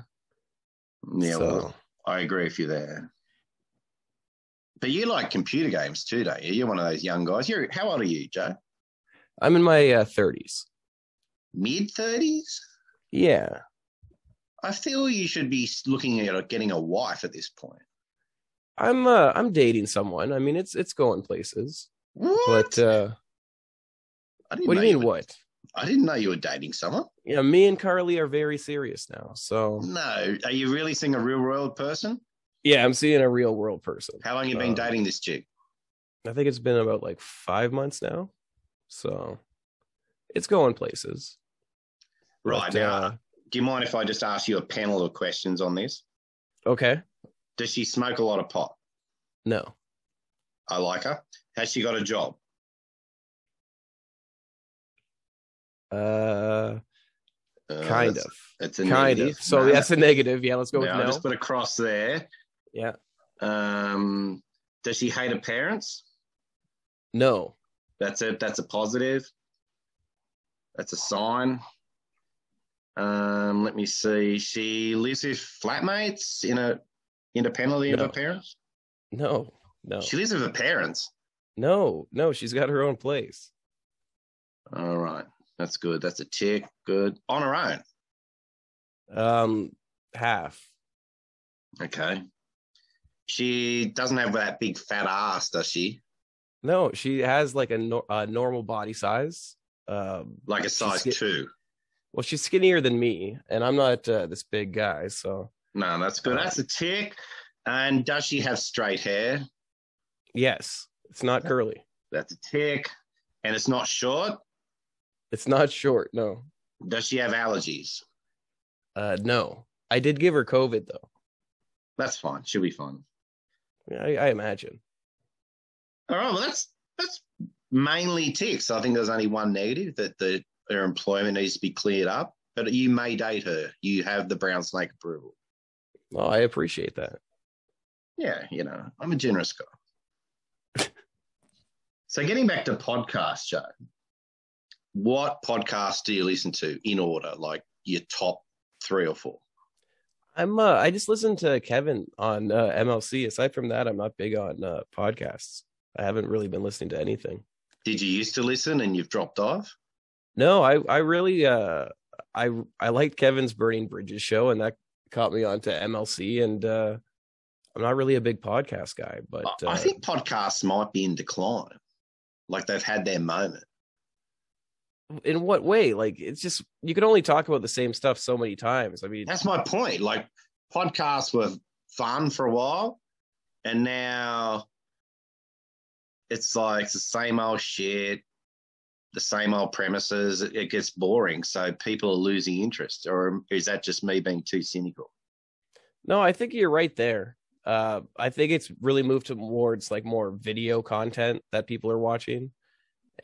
Yeah, so, well, I agree with you there. But you like computer games too, don't you? You're one of those young guys. You're how old are you, Joe? I'm in my uh, 30s. Mid thirties? Yeah. I feel you should be looking at getting a wife at this point. I'm uh I'm dating someone. I mean, it's it's going places. What? But uh I didn't what do you mean were- what? I didn't know you were dating someone. Yeah, me and Carly are very serious now. So No, are you really seeing a real world person? yeah, I'm seeing a real world person. How long have you been Uh, dating this chick? I think it's been about like five months now. So it's going places. Right But, now, uh, do you mind if I just ask you a panel of questions on this? okay. Does she smoke a lot of pot? No. I like her. Has she got a job? Uh Uh, kind of. It's a Kind negative. of. So No, that's a negative. Yeah, let's go with no. I'll just put a cross there. Yeah. Um, does she hate her parents? No. That's a that's a positive. That's a sign. Um, let me see. She lives with flatmates in a independently of her parents. No. No. She lives with her parents. No. No, she's got her own place. All right, that's good. That's a tick. Good on her own. Um half. Okay. She doesn't have that big fat ass, does she? No, she has like a, nor- a normal body size. Um Like a size get- two. well, she's skinnier than me, and I'm not uh, this big guy, so No, that's good. Uh, That's a tick. And does she have straight hair? Yes, it's not curly. That's a tick. And it's not short. It's not short. No. Does she have allergies? Uh no. I did give her COVID though. That's fine. She'll be fine. I, I imagine. All right. Well, that's That's mainly ticks. I think there's only one negative that the her employment needs to be cleared up. But you may date her. You have the brown snake approval. Well, I appreciate that. Yeah, you know, I'm a generous guy. So getting back to podcast, Joe, what podcasts do you listen to in order, like your top three or four? I'm uh, I just listened to Kevin on uh, MLC. Aside from that, I'm not big on uh, podcasts. I haven't really been listening to anything. Did you used to listen and you've dropped off? No, I I really uh I I liked Kevin's Burning Bridges show and that caught me onto MLC and uh I'm not really a big podcast guy, but I uh, think podcasts might be in decline. Like they've had their moment. in what way? Like it's just you can only talk about the same stuff so many times. I mean, That's my point. Like podcasts were fun for a while, and now it's like the same old shit, the same old premises. It, it gets boring, so people are losing interest. Or is that just me being too cynical? no, I think you're right there. Uh, I think it's really moved towards like more video content that people are watching,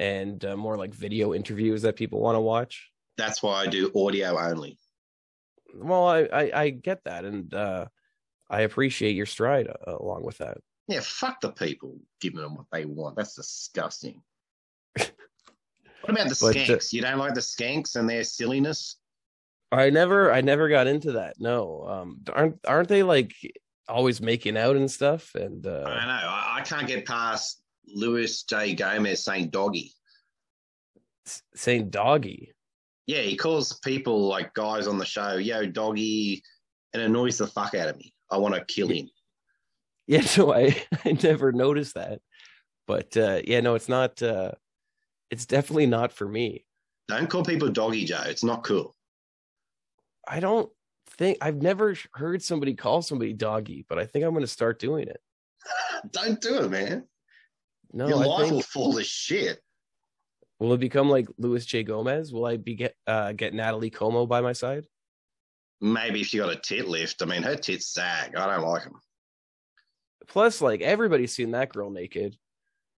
and uh, more like video interviews that people want to watch. That's why I do audio only. Well, I, I I get that, and uh, I appreciate your stride uh, along with that. Yeah, fuck the people giving them what they want. That's disgusting. what about the But, uh, skanks? you don't like the skanks and their silliness? I never I never got into that. No, um, aren't aren't they like always making out and stuff? And I uh, don't know. I, I can't get past Luis J. Gomez saying doggy. s- saying doggy. Yeah, he calls people like guys on the show, yo, doggy, and annoys the fuck out of me. I want to kill him. Yeah, so I I never noticed that, but uh, yeah, no, it's not. Uh, it's definitely not for me. Don't call people doggy, Joe. It's not cool. I don't think I've never heard somebody call somebody doggy, but I think I'm going to start doing it. Don't do it, man. No, Your I life think will fall to shit. will it become like Luis J Gomez? Will I be get uh, get Natalie Cuomo by my side? Maybe if she got a tit lift. I mean, her tits sag. I don't like them. Plus, like everybody's seen that girl naked.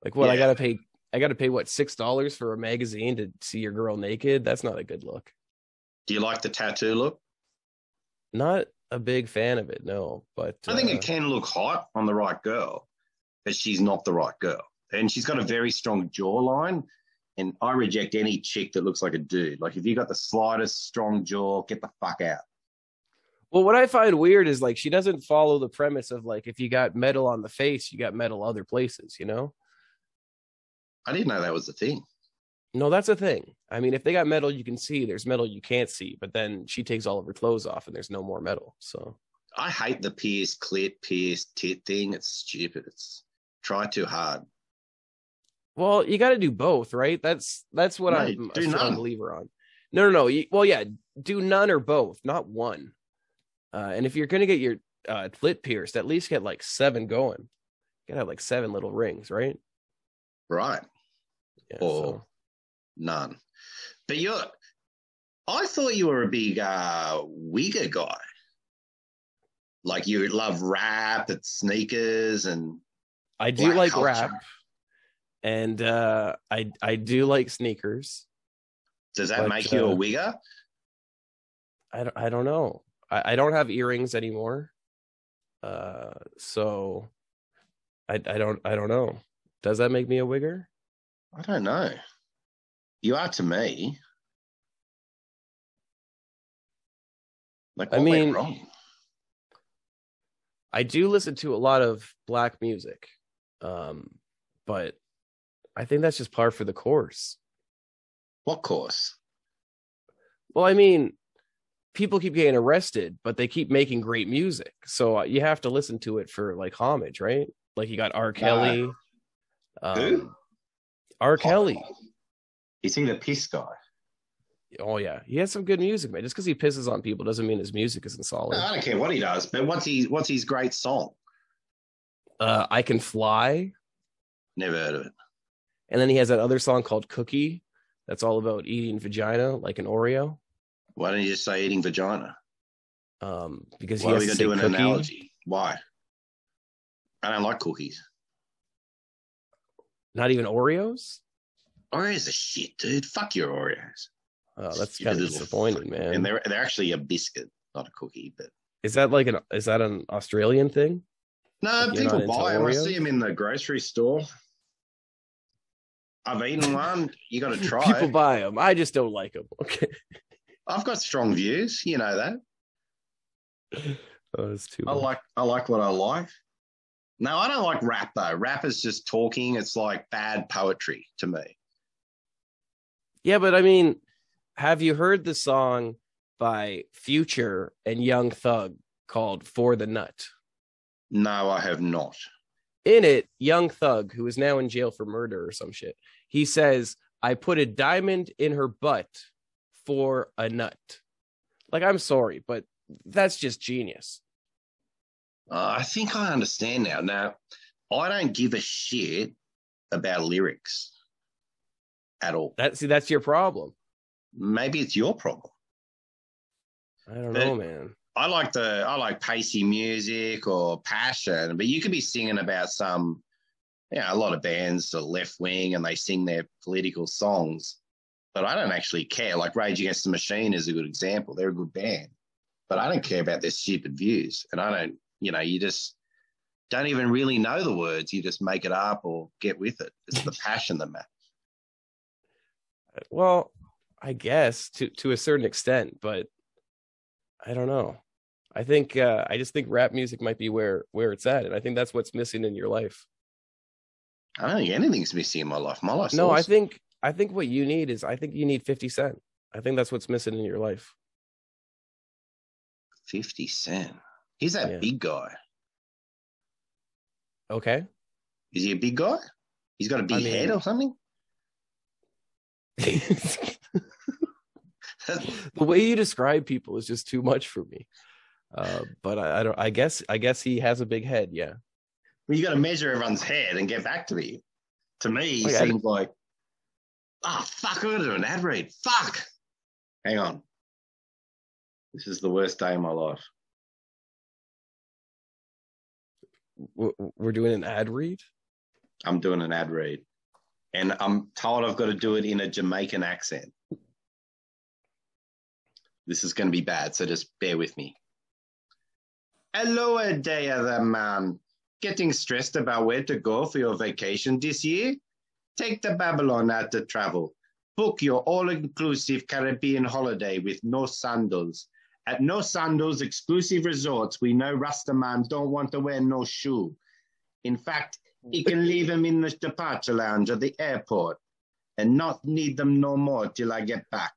Like, what I gotta pay? I gotta pay what six dollars for a magazine to see your girl naked? That's not a good look. Do you like the tattoo look? Not a big fan of it, no. But I think uh, it can look hot on the right girl, but she's not the right girl. And she's got a very strong jawline. And I reject any chick that looks like a dude. Like if you got the slightest strong jaw, get the fuck out. Well, what I find weird is like she doesn't follow the premise of like if you got metal on the face, you got metal other places, you know? I didn't know that was the thing. No, that's a thing. I mean, if they got metal you can see, there's metal you can't see, but then she takes all of her clothes off and there's no more metal. So I hate the pierced clit, pierced tit thing. It's stupid. It's try too hard. well, you gotta do both, right? That's that's what No, I'm a strong none. believer on. No, no, no. You, well, yeah, do none or both, not one. Uh, and if you're gonna get your uh clit pierced, at least get like seven going. You gotta have like seven little rings, right? Right. Yeah, Or so- none. But you're I thought you were a big uh wigger guy. Like you love rap and sneakers and I do like culture. rap, and uh, I I do like sneakers. does that But, make you a uh, wigger? I don't, I don't know. I, I don't have earrings anymore, uh, so I I don't I don't know. Does that make me a wigger? I don't know. You are to me. Like I mean-? I do listen to a lot of black music, um, but I think that's just par for the course. What course? Well, I mean, people keep getting arrested, but they keep making great music, so uh, you have to listen to it for like homage, right? Like you got R. Kelly, Who? um, R. Kelly. He the piss guy? Oh yeah, he has some good music, man. Just because he pisses on people doesn't mean his music isn't No, solid. I don't care what he does, but what's he what's his great song? Uh, I can fly, Never heard of it. and then he has that other song called Cookie. That's all about eating vagina like an Oreo. Why don't you just say eating vagina? Um, because he Why are has we to gonna do an cookie. analogy? Why? I don't like cookies. Not even Oreos. Oreos are shit, dude. Fuck your Oreos. Oh, that's kind of disappointing, man. And they're they're actually a biscuit, not a cookie. But Is that like an is that an Australian thing? no, Like, people buy them. I see them in the grocery store. I've eaten one. You got to try. People it. buy them. I just don't like them. Okay. I've got strong views. You know that. Oh, it's too. I like I like what I like. No, I don't like rap though. Rap is just talking. It's like bad poetry to me. Yeah, but I mean, have you heard the song by Future and Young Thug called "For the Nut"? No, I have not. In it, Young Thug, who is now in jail for murder or some shit, he says, "I put a diamond in her butt for a nut." Like, I'm sorry, but that's just genius. Uh, I think I understand now. Now, I don't give a shit about lyrics at all. That see, that's your problem. Maybe it's your problem. I don't But- know, man. I like the I like pacey music or passion, but you could be singing about some, you know, a lot of bands are left wing and they sing their political songs, but I don't actually care. Like Rage Against the Machine is a good example. They're a good band, but I don't care about their stupid views, and I don't, you know, you just don't even really know the words. You just make it up or get with it. It's the passion that matters. Well, I guess to to a certain extent, but I don't know. I think uh, I just think rap music might be where where it's at, and I think that's what's missing in your life. I don't think anything's missing in my life. My life's no, I think I think what you need is I think you need Fifty Cent. I think that's what's missing in your life. Fifty Cent. He's that Yeah. big guy. Okay. Is he a big guy? He's got a big I mean- head or something. the way you describe people is just too much for me. Uh, but I, I don't. I guess I guess he has a big head. Yeah. Well, you got to measure everyone's head and get back to me. To me, he Okay. seems like, oh, fuck, I'm to do an ad read. Fuck. Hang on. This is the worst day of my life. We're doing an ad read. I'm doing an ad read. And I'm told I've got to do it in a Jamaican accent. This is going to be bad, so just bear with me. Hello there, there, man. Getting stressed about where to go for your vacation this year? Take the Babylon out to travel. Book your all-inclusive Caribbean holiday with no sandals. At No Sandals exclusive resorts, we know Rastaman don't want to wear no shoe. In fact, he can leave them in the departure lounge at the airport and not need them no more till I get back.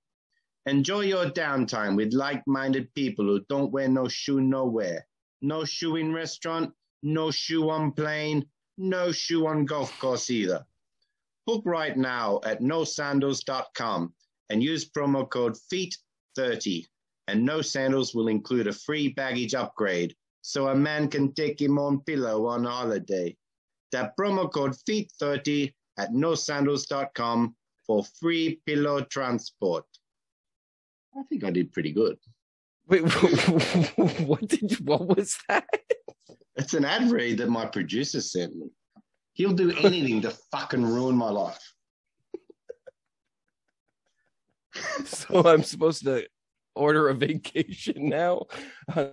Enjoy your downtime with like-minded people who don't wear no shoe nowhere. No shoe in restaurant, no shoe on plane, no shoe on golf course either. Book right now at nosandals.com and use promo code FEET30 and No Sandals will include a free baggage upgrade so a man can take him on pillow on holiday. That promo code FEET30 at nosandals.com for free pillow transport. I think I did pretty good. Wait, what did you, what was that? It's an ad read that my producer sent me. He'll do anything to fucking ruin my life. So I'm supposed to order a vacation now? Uh,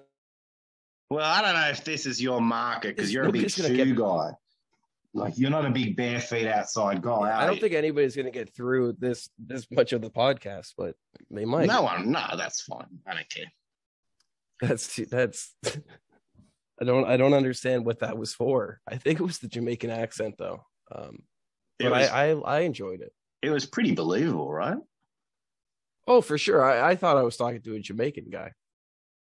Well, I don't know if this is your market because you're a big shoe get- guy. Like you're not a big bare feet outside guy. I don't you? think anybody's going to get through this this much of the podcast, but they might. no one. No, that's fine. I don't care. That's that's. I don't I don't understand what that was for. I think it was the Jamaican accent though. Um, but was, I, I I enjoyed it. it was pretty believable, right? Oh, for sure. I, I thought I was talking to a Jamaican guy.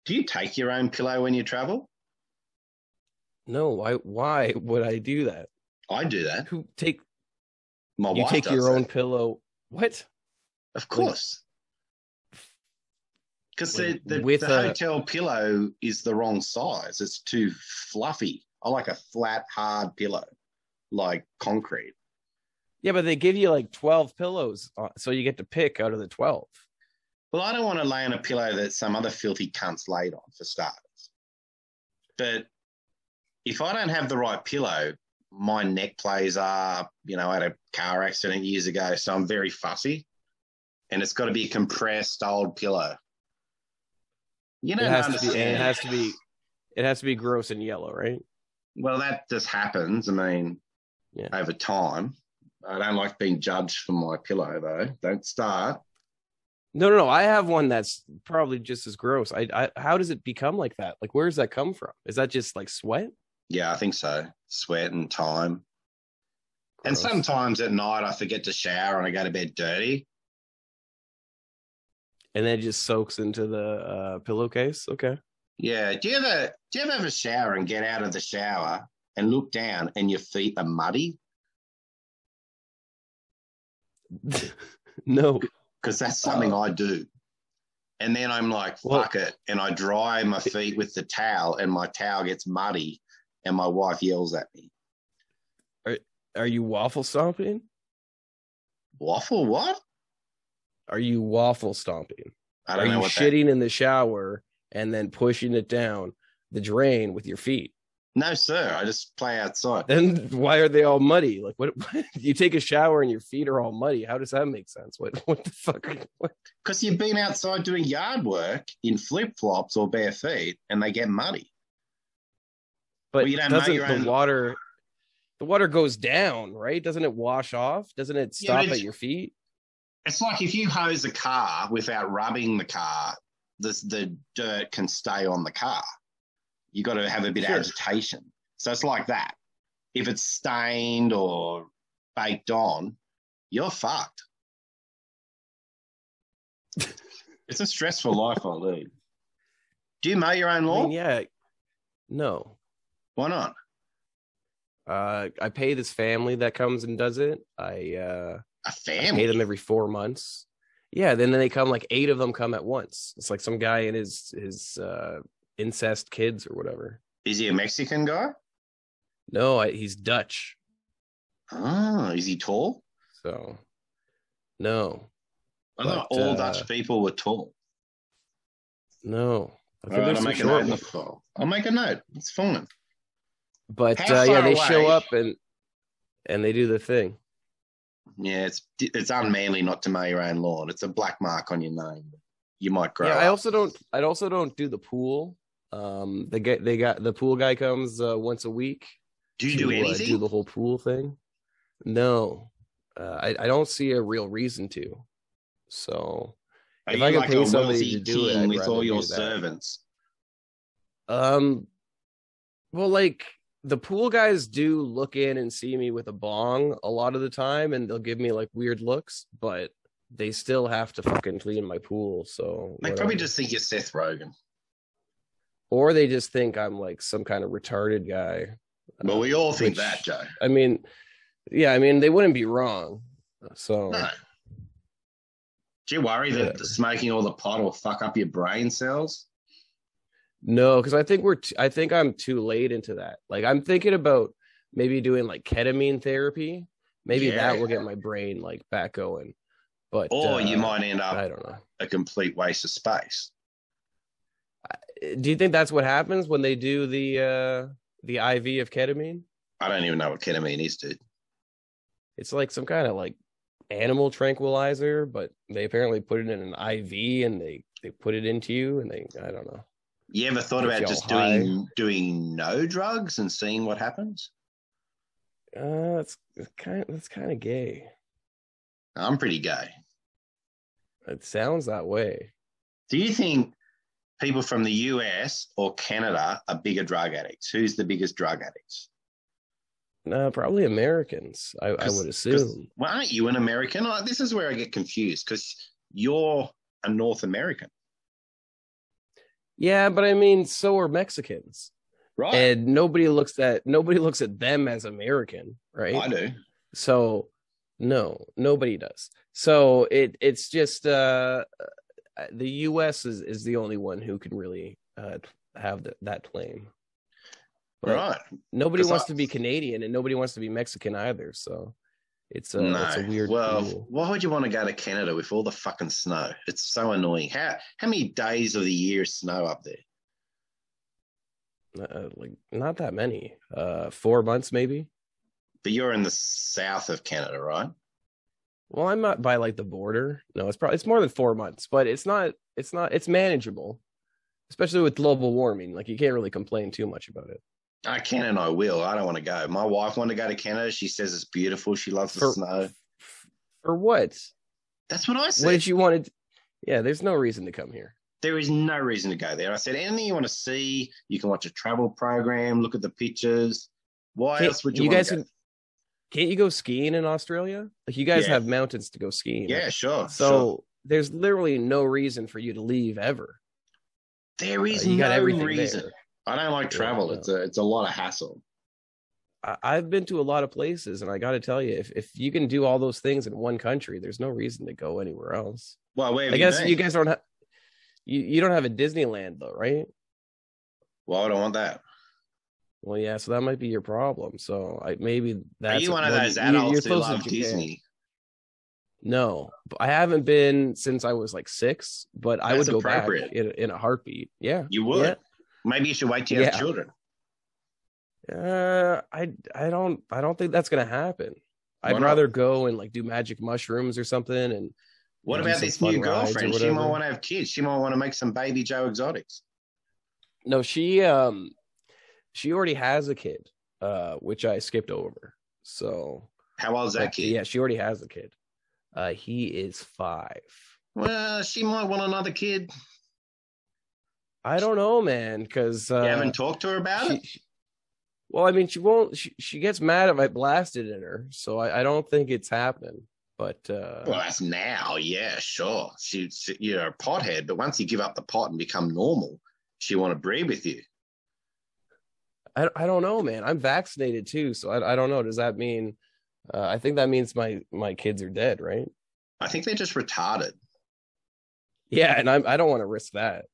Do you take your own pillow when you travel? No, why why would I do that? I do that. Who take My you take your own pillow? What? Of course. Because the, the, with the a- hotel pillow is the wrong size. It's too fluffy. I like a flat, hard pillow, like concrete. Yeah, but they give you like twelve pillows, uh, so you get to pick out of the twelve. Well, I don't want to lay on a pillow that some other filthy cunts laid on, for starters. But if I don't have the right pillow, my neck plays are, you know, I had a car accident years ago, so I'm very fussy. And it's got to be a compressed old pillow. You know, It has to be. it has to be. It has to be gross and yellow, right? Well, that just happens. I mean, Yeah. over time. I don't like being judged for my pillow, though. Don't start. No, no, no. I have one that's probably just as gross. I, I how does it become like that? Like, where does that come from? Is that just like sweat? Yeah, I think so. Sweat and time. And sometimes at night I forget to shower and I go to bed dirty. and then it just soaks into the uh, pillowcase. Okay. Yeah. Do you ever do you ever have a shower and get out of the shower and look down and your feet are muddy? no. Because that's something I do. And then I'm like, fuck it. And I dry my feet with the towel and my towel gets muddy and my wife yells at me. Are are you waffle stomping? Waffle what? Are you waffle stomping? I Are don't know you that shitting in the shower and then pushing it down the drain with your feet? No, sir. I just play outside. Then why are they all muddy? Like what? you take a shower and your feet are all muddy. How does that make sense? What? What the fuck? Because you've been outside doing yard work in flip flops or bare feet and they get muddy. But Well, doesn't the own- water? The water goes down, right? Doesn't it wash off? Doesn't it stop but at your feet? It's like if you hose a car without rubbing the car, this, the dirt can stay on the car. You got to have a bit Sure. of agitation. So it's like that. If it's stained or baked on, you're fucked. it's a stressful life I lead. Do you mow your own I lawn? mean, yeah. No. Why not? Uh, I pay this family that comes and does it. I uh, A I pay them every four months. Yeah, then then they come like eight of them come at once. It's like some guy and his his uh, incest kids or whatever. Is he a Mexican guy? No, I, he's Dutch. Oh, is he tall? So no, I thought But, all uh, Dutch people were tall. no. I think right, I'll make a note. in the ones. file. I'll make a note. It's fine. But uh, yeah, they show up and and they do the thing. Yeah, it's it's unmanly not to mow your own lawn. It's a black mark on your name. You might grow. yeah, I also don't. I also don't do the pool. Um, they get they got the pool guy comes uh, once a week. do you to, do uh, do the whole pool thing? No, uh, I I don't see a real reason to. So Are if you I could like pay somebody to do it, I'd with all your servants? Um, well, like the pool guys do look in and see me with a bong a lot of the time, and they'll give me like weird looks, but they still have to fucking clean my pool. So They probably just think you're Seth Rogen. or they just think I'm like some kind of retarded guy. Well, we all think which- that, Joe. I mean, yeah, I mean they wouldn't be wrong. So No. Do you worry that Whatever. smoking all the pot will fuck up your brain cells? No, because I think we're t- I think I'm too late into that. Like I'm thinking about maybe doing like ketamine therapy. Maybe Yeah. that will get my brain like back going. But Or you uh, might end up I don't know. a complete waste of space. Do you think that's what happens when they do the uh the IV of ketamine? I don't even know what ketamine is, dude. It's like some kind of like animal tranquilizer, but they apparently put it in an IV and they they put it into you and they I don't know. You ever thought about just high. doing doing no drugs and seeing what happens? Uh it's, it's kind of that's kind of gay. I'm pretty gay. It sounds that way. Do you think people from the US or Canada are bigger drug addicts? Who's the biggest drug addicts? No, probably Americans. I, I would assume. Well, aren't you an American? Oh, this is where I get confused because you're a North American, Yeah, but I mean, so are Mexicans, right? and nobody looks at nobody looks at them as American, right? I do. So no, nobody does. So it it's just uh the US is is the only one who can really uh have the, that claim. But right. nobody wants I- to be Canadian and nobody wants to be Mexican either, so it's a no. it's a weird well, pool. why would you want to go to Canada with all the fucking snow? It's so annoying. How how many days of the year is snow up there? Uh, like not that many. Uh 4 months maybe. But you're in the south of Canada, right? Well, I'm not by like the border. No, it's probably it's more than four months, but it's not. It's not. It's manageable, especially with global warming. Like you can't really complain too much about it. I can and I will. I don't want to go. My wife wanted to go to Canada. She says it's beautiful. She loves the snow. For what? That's what I said. What did you want to? Yeah, there's no reason to come here. there is no reason to go there. I said anything you want to see, you can watch a travel program, look at the pictures. Why Can't- else would you, you want guys to go? can- Can't you go skiing in Australia? Like you guys Yeah. have mountains to go skiing. Yeah, sure. So sure. there's literally no reason for you to leave ever. There is Uh, you got no everything reason. there. I don't like travel. It's a it's a lot of hassle. I, I've been to a lot of places, and I got to tell you, if if you can do all those things in one country, there's no reason to go anywhere else. Well, have I guess you guys don't have you, you don't have a Disneyland though, right? Well, I don't want that? Well, yeah, so that might be your problem. So I maybe that's Are you one of those adults you're who love Disney? No, I haven't been since I was like six, but I would go back in, in a heartbeat. Yeah, You would. Yeah. Maybe you should wait till you have Yeah. children. Uh, I I don't I don't think that's gonna happen. Why I'd not? rather go and like do magic mushrooms or something. And What you know, do about this new girlfriend? She might want to have kids. She might want to make some baby Joe exotics. no, she um she already has a kid, uh, which I skipped over. So How old's that kid? yeah, she already has a kid. Uh, he is five. Well, she might want another kid. I don't know, man, because uh, you haven't talked to her about she, it? she- well, I mean, she won't. She, she gets mad if I blasted in her, so I, I don't think it's happening. But uh, Well, that's now. Yeah, sure. She, she, you're a pothead, but once you give up the pot and become normal, she want to breed with you. I I don't know, man. I'm vaccinated too, so I I don't know. Does that mean? Uh, I think that means my my kids are dead, right? I think they're just retarded. Yeah, and I'm I don't want to risk that.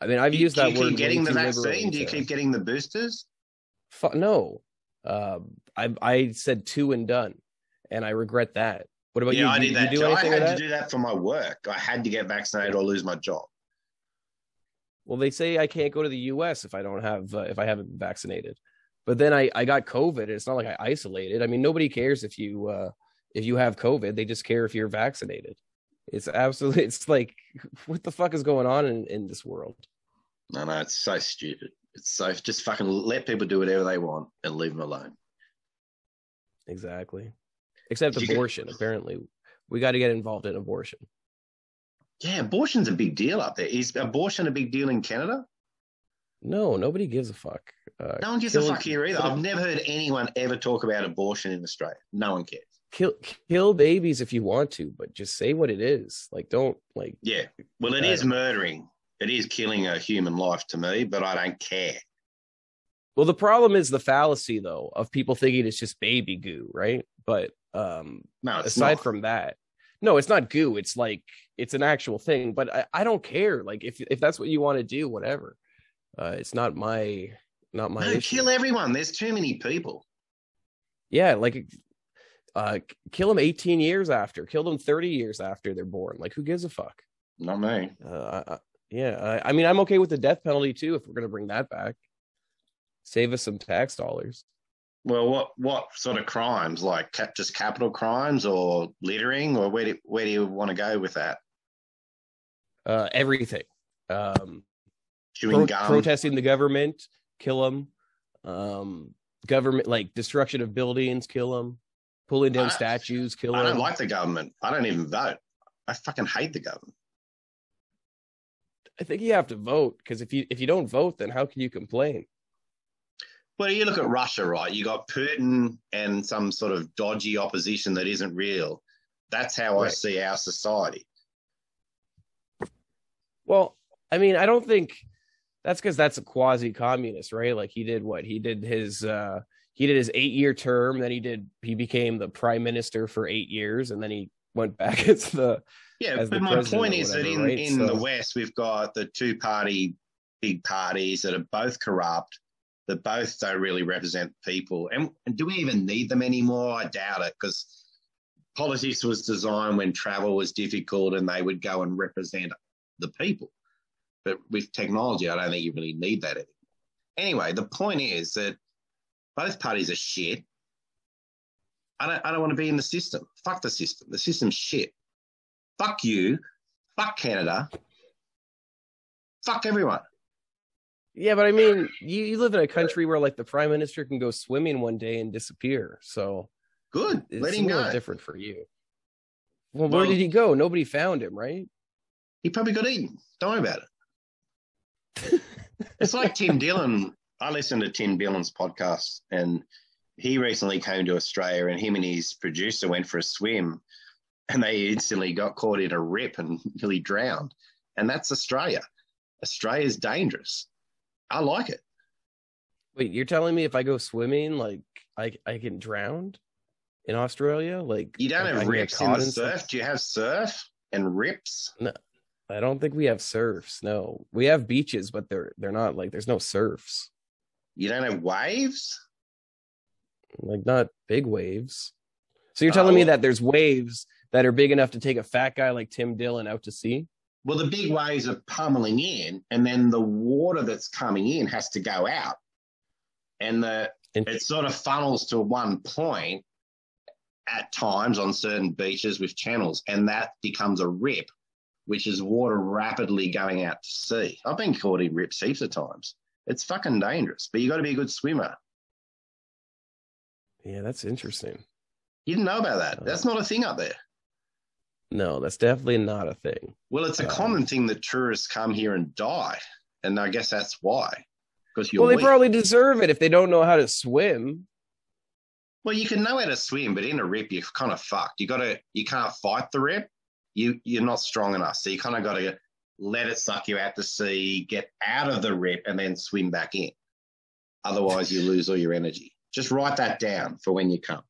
I mean, I've Do you- used do that you word. keep getting the vaccine? Do you keep getting the boosters? No, um, I I said two and done, and I regret that. What about yeah, you? I Do did that. you do. I had with to do that for my work. I had to get vaccinated or lose my job. Well, they say I can't go to the U.S. if I don't have uh, if I haven't been vaccinated. But then I I got COVID. It's not like I isolated. I mean, nobody cares if you uh, if you have COVID. They just care if you're vaccinated. It's absolutely. It's like what the fuck is going on in in this world? No, no, it's so stupid. It's so just fucking let people do whatever they want and leave them alone. Exactly. Except You abortion. Apparently, we got to get involved in abortion. Yeah, abortion's a big deal up there. Is abortion a big deal in Canada? No, nobody gives a fuck. Uh, No one gives a fuck here either. I've never heard anyone ever talk about abortion in Australia. No one cares. Kill kill babies if you want to, but just say what it is. Like, don't like. Yeah. Well, it is murdering. It is killing a human life to me, but I don't care. Well, the problem is the fallacy though of people thinking it's just baby goo, right? But um No, aside not. from that, no, it's not goo. It's like it's an actual thing. But I, I don't care. Like if if that's what you want to do, whatever. Uh, it's not my not my no, issue. kill everyone. There's too many people. yeah, like uh, kill them 18 years after, kill them 30 years after they're born. Like who gives a fuck? Not me. Uh, I, yeah, I, I mean, I'm okay with the death penalty too if we're gonna bring that back. Save us some tax dollars. Well, what what sort of crimes? Like cap, just capital crimes or littering, or where do where do you want to go with that? Uh, everything. Um, Chewing pro- gum. protesting the government, kill them. Um, government like destruction of buildings, kill them. Pulling down statues, killing. I don't like the government. I don't even vote. I fucking hate the government. I think you have to vote because if you if you don't vote, then how can you complain? Well, you look at Russia, right? You got Putin and some sort of dodgy opposition that isn't real. That's how I see our society. Well, I mean, I don't think that's because that's a quasi communist, right? Like he did what he did his uh he did his eight year term, then he did he became the prime minister for eight years, and then he went back as the Yeah, as the but my point is that in, right? in the West, we've got the two party big parties that are both corrupt, that both don't really represent people. And, and do we even need them anymore? I doubt it because politics was designed when travel was difficult and they would go and represent the people. But with technology, I don't think you really need that anymore. Anyway, the point is that both parties are shit. I don't, I don't want to be in the system. Fuck the system. The system's shit. Fuck you. Fuck Canada. Fuck everyone. Yeah, but I mean, you, you live in a country where like the prime minister can go swimming one day and disappear. So Good. it's Let a little go. different for you. Well, where Well- did he go? Nobody found him, right? He probably got eaten. Don't worry about it. it's like Tim Dillon. I listened to Tim Dillon's podcast, and he recently came to Australia, and him and his producer went for a swim, and they instantly got caught in a rip and nearly drowned. And that's Australia. Australia's dangerous. I like it. Wait, you're telling me if I go swimming, like I I get drowned in Australia? Like You don't like, have can rips in the surf. Do you have surf and rips? No, I don't think we have surfs. No, we have beaches, but they're they're not like there's no surfs. You don't have waves? Like not big waves. So you're telling me Oh. that there's waves that are big enough to take a fat guy like Tim Dillon out to sea? Well, the big waves are pummeling in, and then the water that's coming in has to go out. And the it sort of funnels to one point at times on certain beaches with channels, and that becomes a rip, which is water rapidly going out to sea. I've been caught in rips heaps of times. It's fucking dangerous, but you got to be a good swimmer. yeah, that's interesting. You didn't know about that. That's not a thing up there. No, that's definitely not a thing. Well, it's a Um, common thing that tourists come here and die, and I guess that's why. Because you're Well, they weak. probably deserve it if they don't know how to swim. Well, you can know how to swim, but in a rip, you're kind of fucked. You got to, you can't fight the rip. You, you're not strong enough, so you kind of got to let it suck you out to sea, get out of the rip, and then swim back in. Otherwise, you lose all your energy. Just write that down for when you come.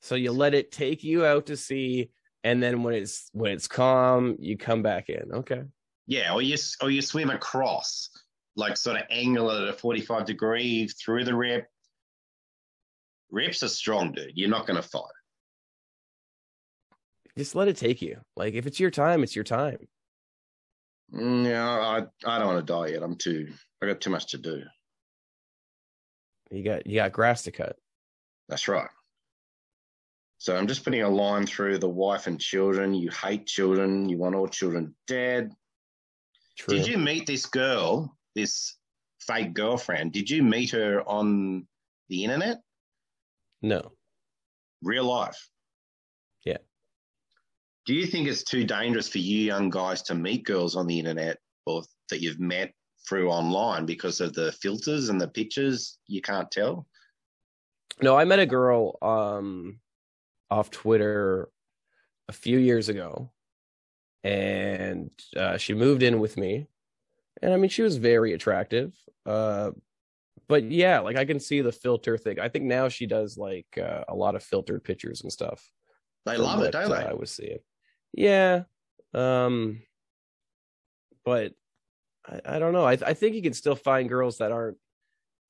So you let it take you out to sea, and then when it's when it's calm, you come back in. Okay. Yeah, or you or you swim across, like sort of angle it at a 45 degree through the rip. Rips are strong, dude. You're not going to fight. Just let it take you. Like if it's your time, it's your time. Mm, yeah, I I don't want to die yet. I'm too. I got too much to do. You got you got grass to cut. That's right. So I'm just putting a line through the wife and children. You hate children. You want all children dead. True. Did you meet this girl, this fake girlfriend? Did you meet her on the internet, No. real life? Do you think it's too dangerous for you young guys to meet girls on the internet or that you've met through online because of the filters and the pictures? You can't tell. No, I met a girl um off Twitter a few years ago and uh, she moved in with me. And I mean she was very attractive. Uh but yeah, like I can see the filter thing. I think now she does like uh, a lot of filtered pictures and stuff. They love it, don't uh, they? I was seeing. Yeah. Um but I, I don't know. I I think you can still find girls that aren't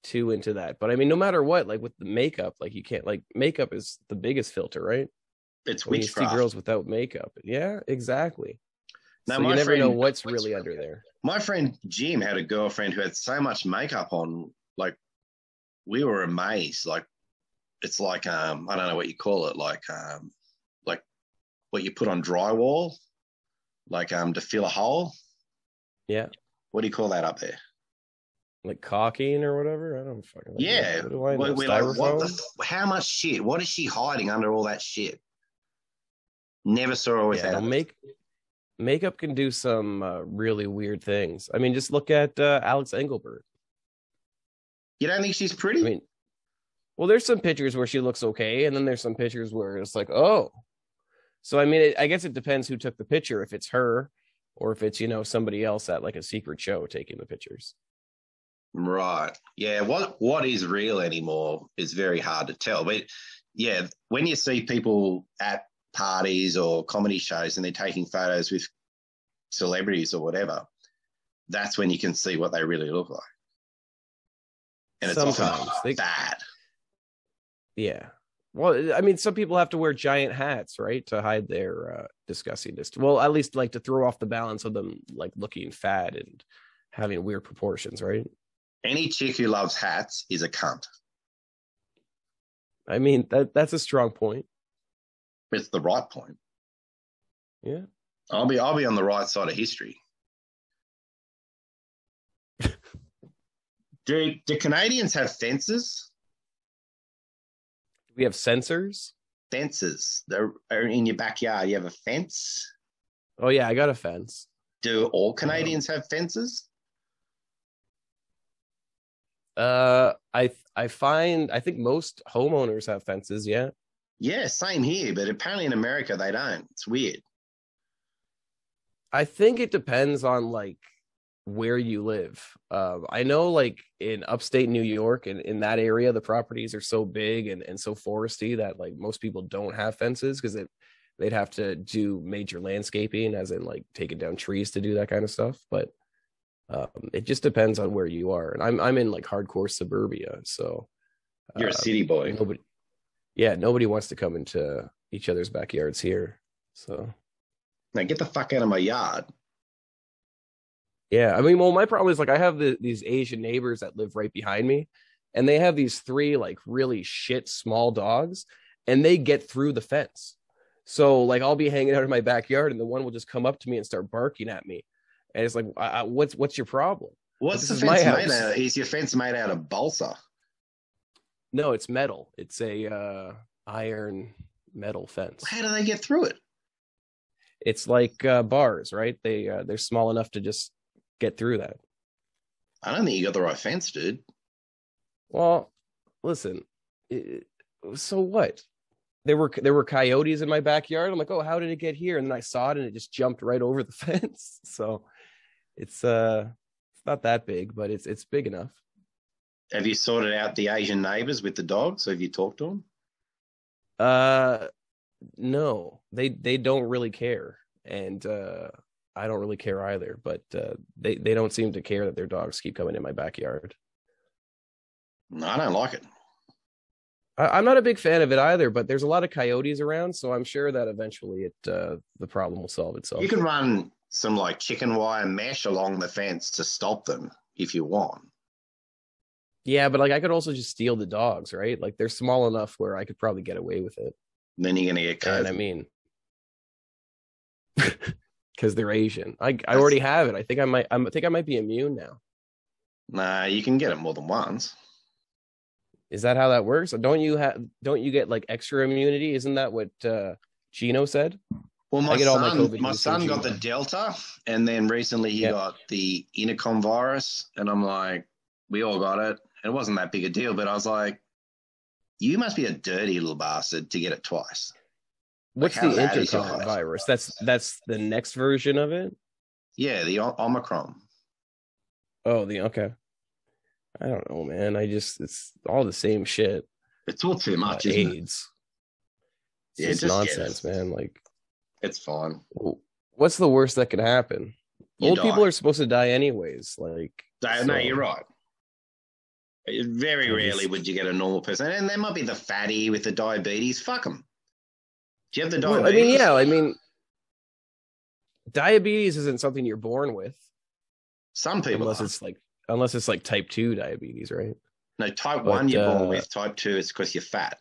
too into that. But I mean, no matter what, like with the makeup, like you can't like makeup is the biggest filter, right? It's When you see girls without makeup. Yeah, exactly. Now, so you never know friend- what's really under there. My friend Jim had a girlfriend who had so much makeup on, like we were amazed. Like it's like um I don't know what you call it, like um like what you put on drywall, like um to fill a hole. Yeah. What do you call that up there? Like caulking or whatever. I don't fucking know. Yeah. What do I know? We- we're like, what the how much shit? What is she hiding under all that shit? Never saw her yeah, without no, make makeup can do some uh, really weird things. I mean, just look at uh, Alex Engelbert. You don't think she's pretty? I mean, well, there's some pictures where she looks okay, and then there's some pictures where it's like, oh. So I mean, it, I guess it depends who took the picture. If it's her, or if it's you know somebody else at like a secret show taking the pictures. Right. Yeah. What what is real anymore is very hard to tell. But yeah, when you see people at parties or comedy shows and they're taking photos with celebrities or whatever, that's when you can see what they really look like. And it's Sometimes often they- bad. Yeah. Well, I mean, some people have to wear giant hats, right, to hide their uh, disgustingness. Well, at least like to throw off the balance of them like looking fat and having weird proportions, right? Any chick who loves hats is a cunt. I mean that that's a strong point. It's the right point. Yeah. I'll be I'll be on the right side of history. do do Canadians have fences? We have sensors. Fences. They're are in your backyard. You have a fence. Oh yeah, I got a fence. Do all Canadians have fences? Uh, I I find I think most homeowners have fences. Yeah. Yeah, same here, but apparently in America they don't. It's weird. I think it depends on like where you live. Um, I know like in upstate New York and in that area, the properties are so big and, and so foresty that like most people don't have fences because it they'd have to do major landscaping, as in like taking down trees to do that kind of stuff. But um, it just depends on where you are. And I'm I'm in like hardcore suburbia, so You're a uh, city boy. nobody, yeah, nobody wants to come into each other's backyards here. So Now get the fuck out of my yard. Yeah, I mean, well, my problem is like I have the, these Asian neighbors that live right behind me, and they have these three like really shit small dogs, and they get through the fence. So like I'll be hanging out in my backyard, and the one will just come up to me and start barking at me, and it's like, I, I, what's what's your problem? What's This the fence made house. out of? Is your fence made out of balsa? No, it's metal. It's a uh, iron metal fence. How do they get through it? It's like uh, bars, right? They uh, they're small enough to just get through that. I don't think you got the right fence, dude. Well, listen. So what? There were there were coyotes in my backyard. I'm like, oh, how did it get here? And then I saw it, and it just jumped right over the fence. So it's uh, it's not that big, but it's it's big enough. Have you sorted out the Asian neighbors with the dogs? Have you talked to them? Uh, no, they they don't really care, and uh, I don't really care either. But uh, they they don't seem to care that their dogs keep coming in my backyard. No, I don't like it. I, I'm not a big fan of it either, but there's a lot of coyotes around, so I'm sure that eventually it uh, the problem will solve itself. You can run some like chicken wire mesh along the fence to stop them if you want. Yeah, but like I could also just steal the dogs, right? Like they're small enough where I could probably get away with it. Then you're gonna get And COVID. I mean, because they're Asian. I I already have it. I think I might. I think I might be immune now. nah, you can get it more than once. Is that how that works? Don't you have? Don't you get like extra immunity? Isn't that what uh, Gino said? Well, my I get all my son, COVID my son got the Delta, and then recently he Yeah. got the intercom virus, and I'm like, we all got it. It wasn't that big a deal, but I was like, you must be a dirty little bastard to get it twice. What's how the intercom virus? That's that's the next version of it. Yeah, the Omicron. Oh, the okay. I don't know, man. I just it's all the same shit. It's all too Uh, much, it? AIDS. It's Yeah, just nonsense, it. man. Like, It's fine. what's the worst that could happen? You Old die. people are supposed to die anyways. Like, No, no, you're right. Very rarely would you get a normal person, and there might be the fatty with the diabetes. Fuck them. Do you have the Well, diabetes? I mean, yeah. I mean, diabetes isn't something you're born with, Some people unless are. it's like unless it's like type two diabetes, right? No, type but, one you're born uh, with. Type two is because you're fat.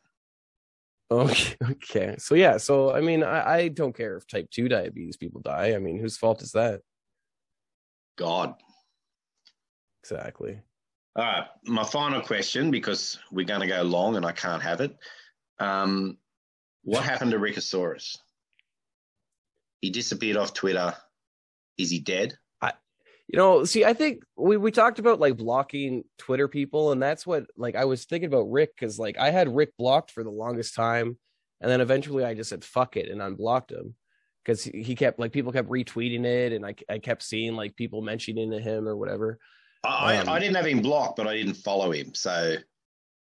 Okay. Okay. So yeah. So I mean, I, I don't care if type two diabetes people die. I mean, whose fault is that? God. Exactly. All right, my final question because we're going to go long and I can't have it. Um, what happened to Rickosaurus? He disappeared off Twitter. Is he dead? You know, see, I think we we talked about like blocking Twitter people, and that's what like I was thinking about Rick because like I had Rick blocked for the longest time, and then eventually I just said fuck it and unblocked him because he he kept like people kept retweeting it, and I I kept seeing like people mentioning him or whatever. I, Um, I didn't have him blocked, but I didn't follow him. So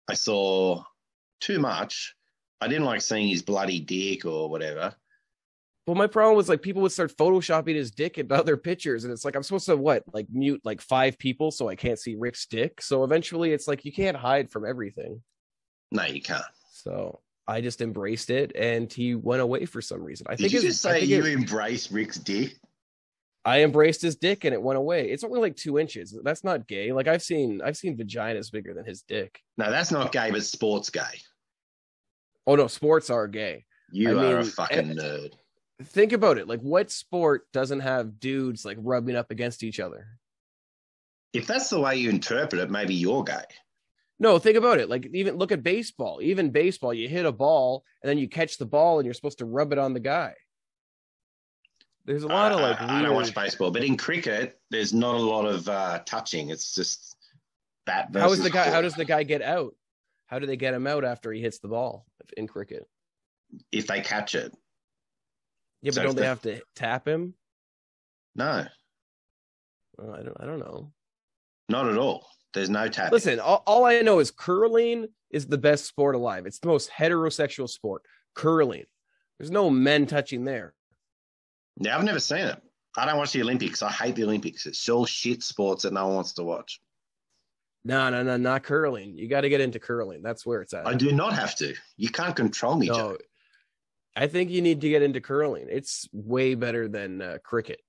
I saw too much. I didn't like seeing his bloody dick or whatever. Well, my problem was like people would start photoshopping his dick into other pictures, and it's like I'm supposed to what like mute like five people so I can't see Rick's dick. So eventually, it's like you can't hide from everything. No, you can't. So I just embraced it, and he went away for some reason. I Did think you just say you it- embrace Rick's dick? I embraced his dick, and it went away. It's only like two inches. That's not gay. Like I've seen, I've seen vaginas bigger than his dick. No, that's not gay, but sports gay. Oh no, sports are gay. You I are a fucking eh, nerd. Think about it. Like, what sport doesn't have dudes like rubbing up against each other? If that's the way you interpret it, maybe you're gay. No, think about it. Like, even look at baseball. Even baseball, you hit a ball and then you catch the ball and you're supposed to rub it on the guy. There's a lot of like I, I don't watch baseball, but in cricket, there's not a lot of uh, touching. It's just bat versus How is the guy? How does the guy get out? How do they get him out after he hits the ball in cricket? if they catch it? Yeah, but So don't they the- have to tap him? No, Well, I don't. I don't know. not at all. There's no tapping. Listen, all, all I know is curling is the best sport alive. It's the most heterosexual sport. Curling. There's no men touching there. Yeah, I've never seen it. I don't watch the Olympics. I hate the Olympics. It's all shit sports that no one wants to watch. No, no, no, not curling. You got to get into curling. That's where it's at. I do not have to. You can't control me, Joe. no, I think you need to get into curling. It's way better than uh, cricket.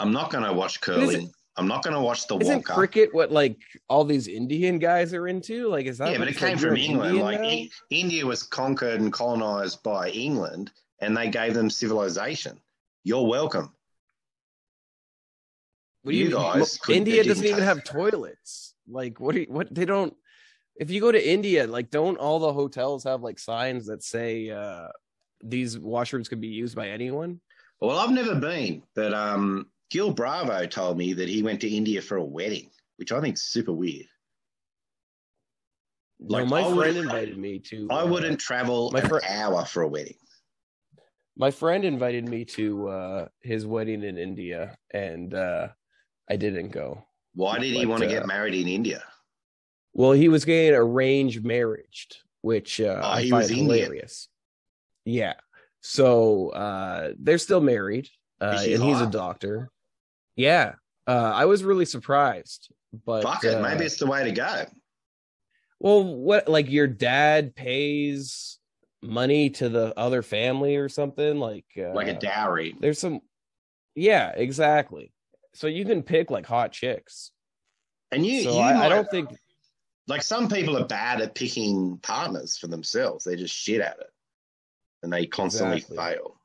I'm not going to watch curling. I'm not going to watch the Isn't cricket what like all these Indian guys are into? Like, is that? yeah, but it came from England. Indian Like? India was conquered and colonized by England, and they gave them civilization. You're welcome. What do you mean? guys India doesn't even have toilets. Like, what? Do you, what? They don't. If you go to India, like, don't all the hotels have like signs that say uh these washrooms can be used by anyone? Well, I've never been, but um, Gil Bravo told me that he went to India for a wedding, which I think is super weird. Like, no, my I friend invited me to. I uh, wouldn't travel my an fr- hour for a wedding. my friend invited me to uh his wedding in India, and uh I didn't go. Why did he But, want to uh, get married in India? Well, he was getting arranged marriage, which uh, Oh, I he find was Indian. hilarious. Yeah. So uh, they're still married, uh, and he's a doctor. Yeah. Uh, I was really surprised, but Fuck it, uh, maybe it's the way to go. well, what like your dad pays money to the other family or something like uh, Like a dowry. There's some, yeah, exactly. So you can pick like hot chicks. And you, so you I, I don't think like some people are bad at picking partners for themselves. They're just shit at it, and they constantly Exactly. fail.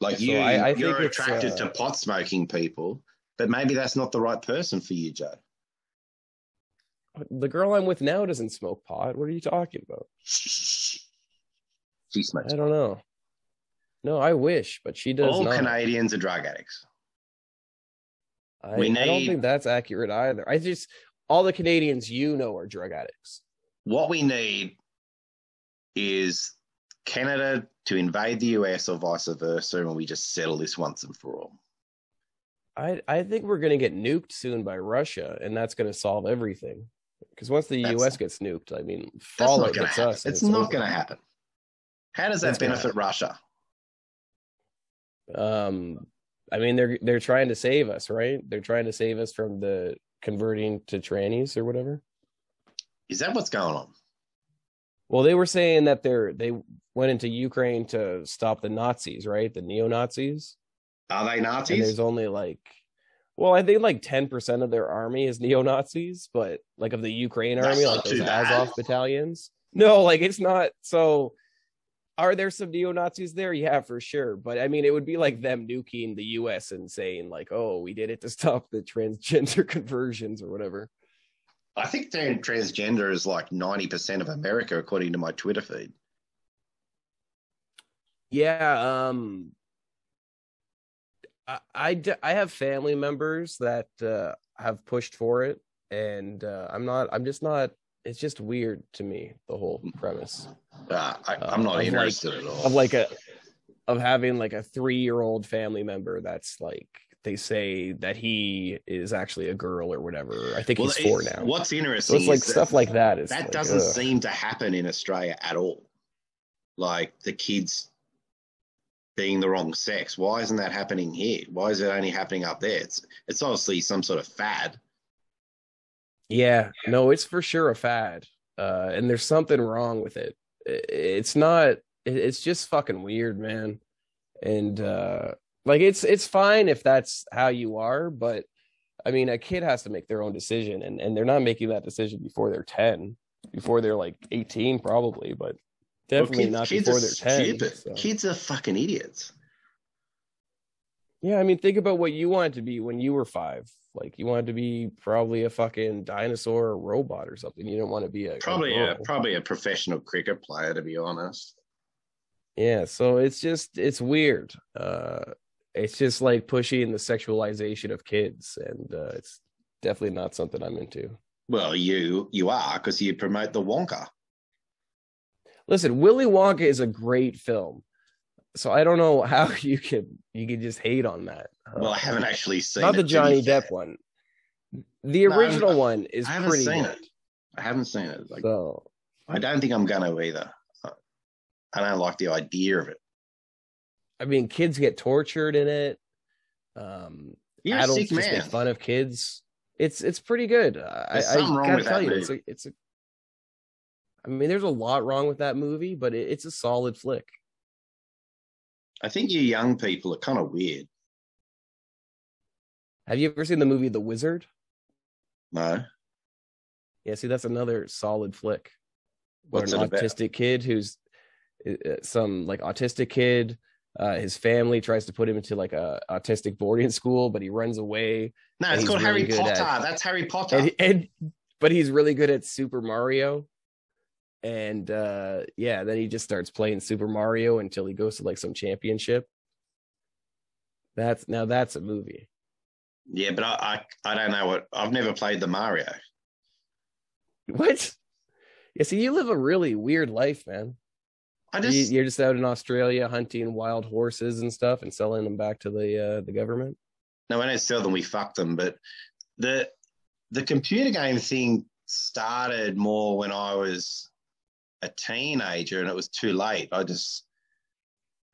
Like So you, I- I you're attracted uh, to pot smoking people, but maybe that's not the right person for you, Joe. the girl I'm with now doesn't smoke pot. What are you talking about? She smokes. I don't know. No, I wish, but she does All not. Canadians are drug addicts. I, we I don't think that's accurate either. I just all the Canadians you know are drug addicts. What we need is Canada to invade the US or vice versa, and we just settle this once and for all. I I think we're gonna get nuked soon by Russia, and that's gonna solve everything. Because once the That's- U.S. gets nuked, I mean, That's going to gets happen. us. and It's, not going to happen. How does that It's gonna benefit Russia? Um, I mean, they're they're trying to save us, right? They're trying to save us from the converting to trannies or whatever. Is that what's going on? Well, they were saying that they're they went into Ukraine to stop the Nazis, right? The neo Nazis. Are they And Nazis? there's only like, well, I think like ten percent of their army is neo Nazis, but like of the Ukraine That's army, like those bad. Azov battalions. No, like it's not. So, are there some neo Nazis there? Yeah, for sure. But I mean, it would be like them nuking the U.S. and saying like, "Oh, we did it to stop the transgender conversions or whatever." I think transgender is like 90% of America, according to my Twitter feed. Yeah, um I I, I have family members that uh have pushed for it and uh I'm not I'm just not it's just weird to me the whole premise Uh, I, Uh, I'm not like- interested at all. of like a of having like a 3-year-old family member that's like they say that he is actually a girl or whatever. I think Well, he's 4 now. What's So interesting it's like stuff like that is that like, doesn't ugh. seem to happen in Australia at all. Like the kids being the wrong sex. Why isn't that happening here? Why is it only happening up there? It's it's obviously some sort of fad. Yeah, no, it's for sure a fad. Uh, and there's something wrong with it. It's not, it's just fucking weird, man. And, uh, like it's, it's fine if that's how you are, but I mean, a kid has to make their own decision and, and they're not making that decision before they're 10, before they're like 18, probably. But Definitely kids, not kids before are they're 10. stupid. so. Kids are fucking idiots. Yeah, I mean, think about what you wanted to be when you were five. Like, you wanted to be probably a fucking dinosaur or robot or something. You don't want to be a a Probably a girl. probably a professional cricket player, to be honest. Yeah, so it's just it's weird. Uh it's just like pushing the sexualization of kids, and uh, it's definitely not something I'm into. Well, you you are because you promote the Wonka. Listen, Willy Wonka is a great film, so I don't know how you can you can just hate on that. Uh, Well, I haven't actually seen not it, the Johnny. Depp one. The original I- one is I haven't pretty seen good. it. I haven't seen it. Like, So I don't think I'm going to either. I don't like the idea of it. I mean, kids get tortured in it. Um, You're adults just man. make fun of kids. It's it's pretty good. I, There's I something wrong gotta with tell that you, it's a it's a. I mean, there's a lot wrong with that movie, but it, it's a solid flick. I think you young people are kind of weird. Have you ever seen the movie The Wizard? No, Yeah, see, that's another solid flick. What's an it about? autistic kid who's uh, some like autistic kid. Uh, his family tries to put him into like a autistic boarding school, but he runs away. No, it's called really Harry Potter. at- That's Harry Potter. and, and but he's really good at Super Mario. And uh yeah, then he just starts playing Super Mario until he goes to like some championship. That's now that's a movie. yeah, but I, I I don't know what. I've never played the Mario. What? Yeah, see, you live a really weird life, man. I You, just you're just out in Australia hunting wild horses and stuff and selling them back to the uh the government. no, when I don't sell them. We fuck them. But the the computer game thing started more when I was a teenager, and it was too late. I just,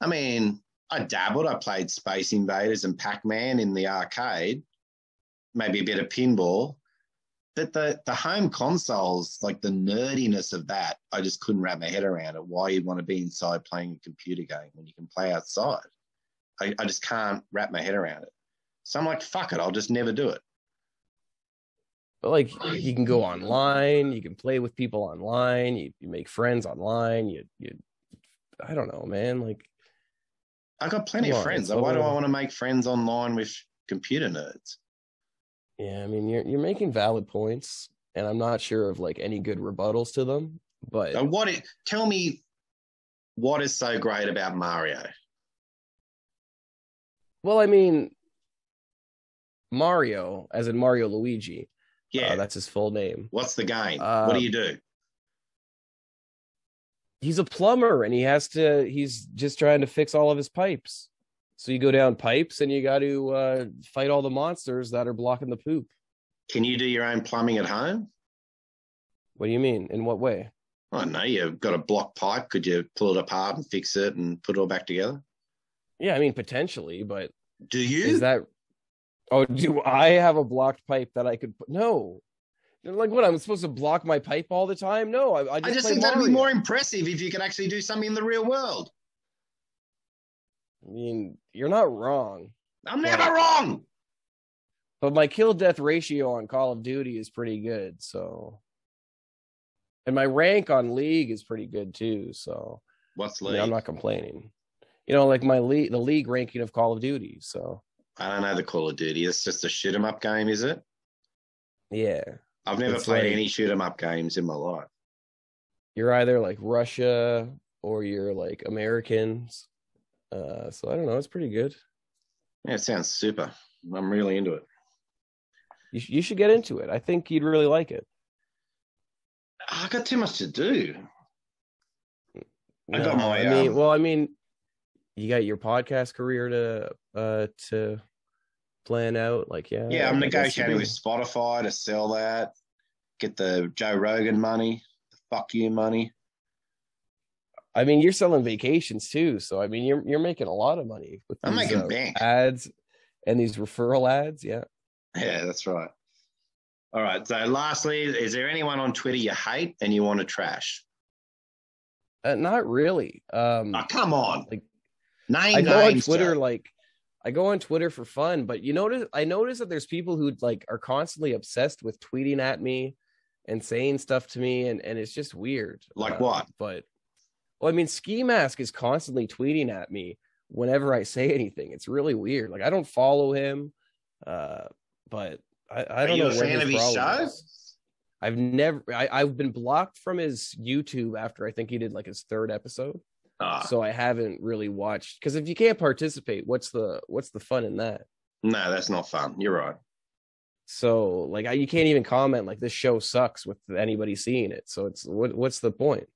I mean, I dabbled. I played Space Invaders and Pac Man in the arcade, maybe a bit of pinball. But the the home consoles, like the nerdiness of that, I just couldn't wrap my head around it. Why you'd want to be inside playing a computer game when you can play outside? I, I just can't wrap my head around it. So I'm like, fuck it, I'll just never do it. But like you can go online, you can play with people online, you, you make friends online, you you I don't know, man. Like I got plenty of friends. Why do I want to make friends online with computer nerds? Yeah, I mean you're you're making valid points, and I'm not sure of like any good rebuttals to them. But So what? It, tell me, what is so great about Mario? well, I mean Mario, as in Mario Luigi, Yeah, uh, that's his full name. what's the game? uh, what do you do? He's a plumber, and he has to. He's just trying to fix all of his pipes. So you go down pipes, and you got to uh, fight all the monsters that are blocking the poop. Can you do your own plumbing at home? What do you mean? In what way? I don't know. You've got a block pipe. Could you pull it apart and fix it and put it all back together? Yeah, I mean potentially, but Do you? is that? Oh, do I have a blocked pipe that I could put? No. Like what? I'm supposed to block my pipe all the time? No, I, I just, I just think that'd be more impressive if you could actually do something in the real world. I mean, you're not wrong, I'm never wrong. but my kill death ratio on Call of Duty is pretty good. So, and my rank on League is pretty good too. So, What's league? I'm not complaining. You know, like my league, the league ranking of Call of Duty. So, I don't know the Call of Duty. It's just a shoot 'em up game, is it? yeah, I've never It's played like- any shoot 'em up games in my life. you're either like Russia or you're like Americans. Uh, so I don't know. It's pretty good. Yeah, it sounds super. I'm really into it. You, sh- you should get into it. I think you'd really like it. I got too much to do. I got No, my, I mean, um, well, I mean, you got your podcast career to uh to plan out. Like, yeah, Yeah, I'm I guess you negotiating with Spotify to sell that, get the Joe Rogan money, the fuck you money. I mean, you're selling vacations too, so I mean, you're you're making a lot of money with I'm these, making uh, bank. ads and these referral ads. Yeah. Yeah, that's right. All right. So, lastly, is there anyone on Twitter you hate and you want to trash? Uh, not really. Um, Oh, come on. Like, Name I go on Twitter Joe. like I go on Twitter for fun, but you notice I notice that there's people who like are constantly obsessed with tweeting at me and saying stuff to me, and and it's just weird. Like Uh, what? But Well, I mean, Ski Mask is constantly tweeting at me whenever I say anything. It's really weird. Like I don't follow him, uh, but I, I don't know. a fan of his. I've never. I, I've been blocked from his YouTube after I think he did like his third episode, Ah, so I haven't really watched. Because if you can't participate, what's the what's the fun in that? no, that's not fun. You're right. So like I, you can't even comment like this show sucks with anybody seeing it. So it's what what's the point?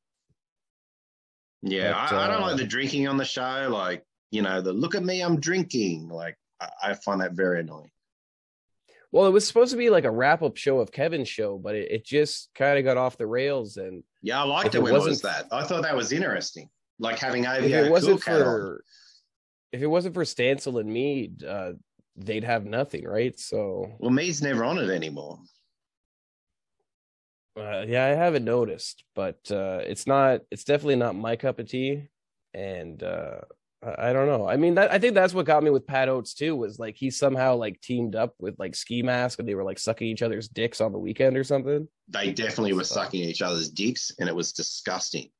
Yeah, But, I, I don't uh, like the drinking on the show. Like, you know, the look at me, I'm drinking. Like, I, I find that very annoying. Well, it was supposed to be like a wrap up show of Kevin's show, but it, it just kind of got off the rails. And Yeah, I liked it it when it was wasn't- that. I thought that was interesting. Like having if OVO it wasn't Cool Cat on. for if it wasn't for Stancil and Mead, uh, they'd have nothing, right? So Well, me's never on it anymore. uh, yeah, I haven't noticed, but uh, it's not. It's definitely not my cup of tea, and uh, I, I don't know. I mean, that, I think that's what got me with Pat Oates too. Was like he somehow like teamed up with like Ski Mask, and they were like sucking each other's dicks on the weekend or something. They definitely were So- sucking each other's dicks, and it was disgusting.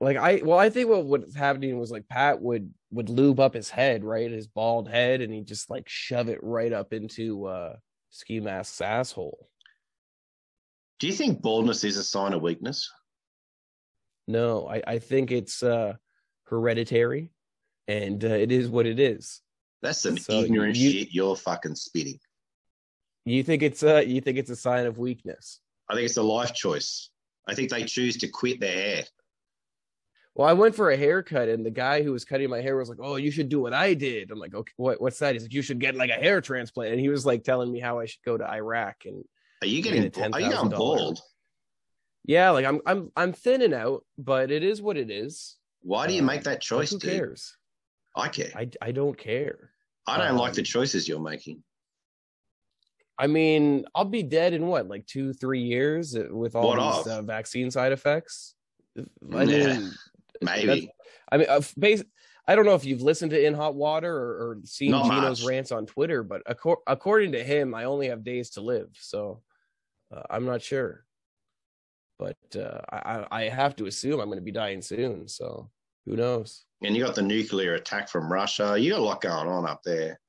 Like I, well, I think what was happening was like Pat would would lube up his head, right, his bald head, and he just like shove it right up into uh Ski Mask's asshole. Do you think baldness is a sign of weakness? No, I, I think it's uh hereditary, and uh, it is what it is. That's some So ignorant you- shit you're fucking spitting. You think it's uh you think it's a sign of weakness? I think it's a life choice. I think they choose to quit their hair. Well, I went for a haircut, and the guy who was cutting my hair was like, "Oh, you should do what I did." I'm like, "Okay, what, what's that?" He's like, "You should get like a hair transplant," and he was like telling me how I should go to Iraq and Are you Get getting? Are you $10,000 bald? yeah, like I'm I'm I'm thinning out, but it is what it is. Why do you Um, make that choice, who dude? cares? I care. I I don't care. I don't um, like the choices you're making. I mean, I'll be dead in what, like two, three years uh, with all What these uh, vaccine side effects. I Yeah. Maybe. I mean, uh, base, I don't know if you've listened to In Hot Water or, or seen Not Gino's much. rants on Twitter, but accor- according to him, I only have days to live, so uh, I'm not sure. But uh, I, I I have to assume I'm going to be dying soon. So who knows? And you got the nuclear attack from Russia. You got a lot going on up there.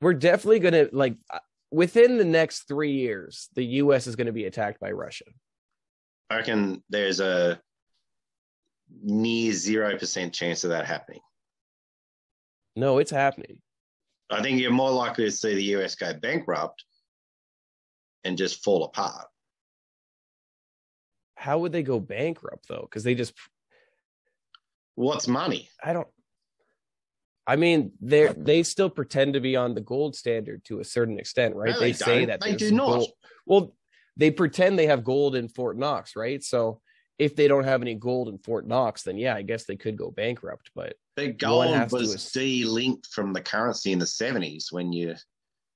We're definitely going to like uh, within the next three years, the U.S. is going to be attacked by Russia. I reckon there's a near zero percent chance of that happening. No, it's happening. I think you're more likely to see the US go bankrupt and just fall apart. How would they go bankrupt though? Because they just What's money? I don't. I mean, they they still pretend to be on the gold standard to a certain extent, right? No, they, they say that They do not. gold- Well, they pretend they have gold in Fort Knox, right? So if they don't have any gold in Fort Knox, then yeah, I guess they could go bankrupt. But The gold was de-linked from the currency in the 70s when you,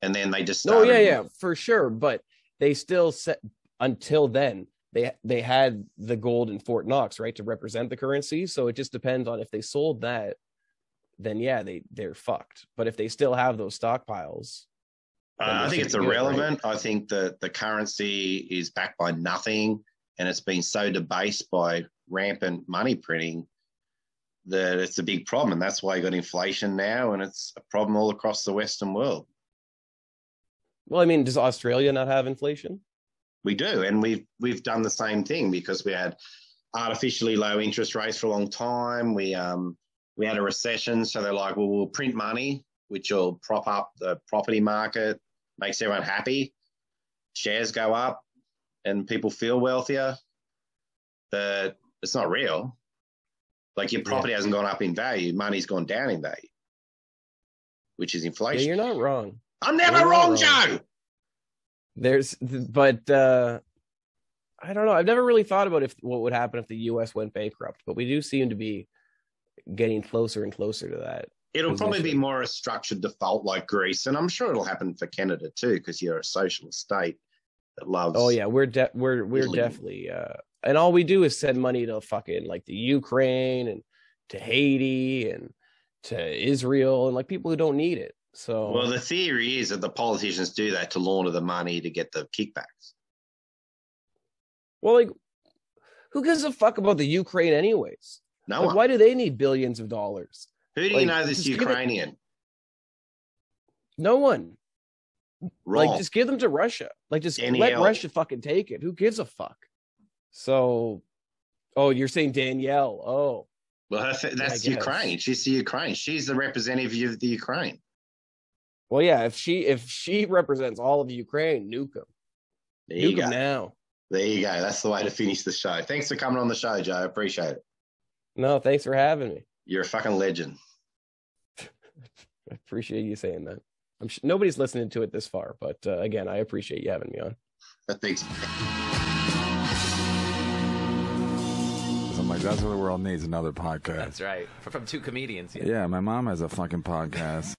and then they just no, started. yeah, yeah, for sure. But they still set until then they they had the gold in Fort Knox, right, to represent the currency. So it just depends on if they sold that, then yeah, they they're fucked. But if they still have those stockpiles, Uh, I think it's be good, right? irrelevant. I think that the currency is backed by nothing and it's been so debased by rampant money printing that it's a big problem. And that's why you got inflation now and it's a problem all across the Western world. well, I mean, does Australia not have inflation? We do. And we've we've done the same thing because we had artificially low interest rates for a long time. We um we had a recession, so they're like, well, we'll print money, which will prop up the property market, makes everyone happy. Shares go up, and people feel wealthier. But it's not real. Like your Yeah. property hasn't gone up in value, money's gone down in value, which is inflation. Yeah, you're not wrong. I'm never wrong, wrong. Joe. There's, but uh I don't know. I've never really thought about if what would happen if the U.S. went bankrupt, but we do seem to be getting closer and closer to that. It'll probably be more a structured default like Greece, and I'm sure it'll happen for Canada too, because you're a socialist state that loves. Oh yeah, we're de- we're we're Italy. definitely uh and all we do is send money to fucking like the Ukraine and to Haiti and to Israel and like people who don't need it. So Well, the theory is that the politicians do that to launder the money to get the kickbacks. Well, like Who gives a fuck about the Ukraine, anyways? No Like, why do they need billions of dollars? Who do you know just give it- Ukrainian? No one. Wrong. Like, just give them to Russia. Like, just let Russia fucking take it. Who gives a fuck? So, oh, you're saying Danielle? Oh, well, her, that's. Ukraine. She's the Ukraine. She's the representative of the Ukraine. well, yeah. If she if she represents all of Ukraine, nuke them. There you Nuke go. them now. There you go. That's the way to finish the show. Thanks for coming on the show, Joe. Appreciate it. No, thanks for having me. You're a fucking legend. I appreciate you saying that. I'm sh- nobody's listening to it this far, but uh, again, I appreciate you having me on. Thanks. I'm like, that's what the world needs another podcast. That's right. From two comedians. Yeah. Yeah, my mom has a fucking podcast.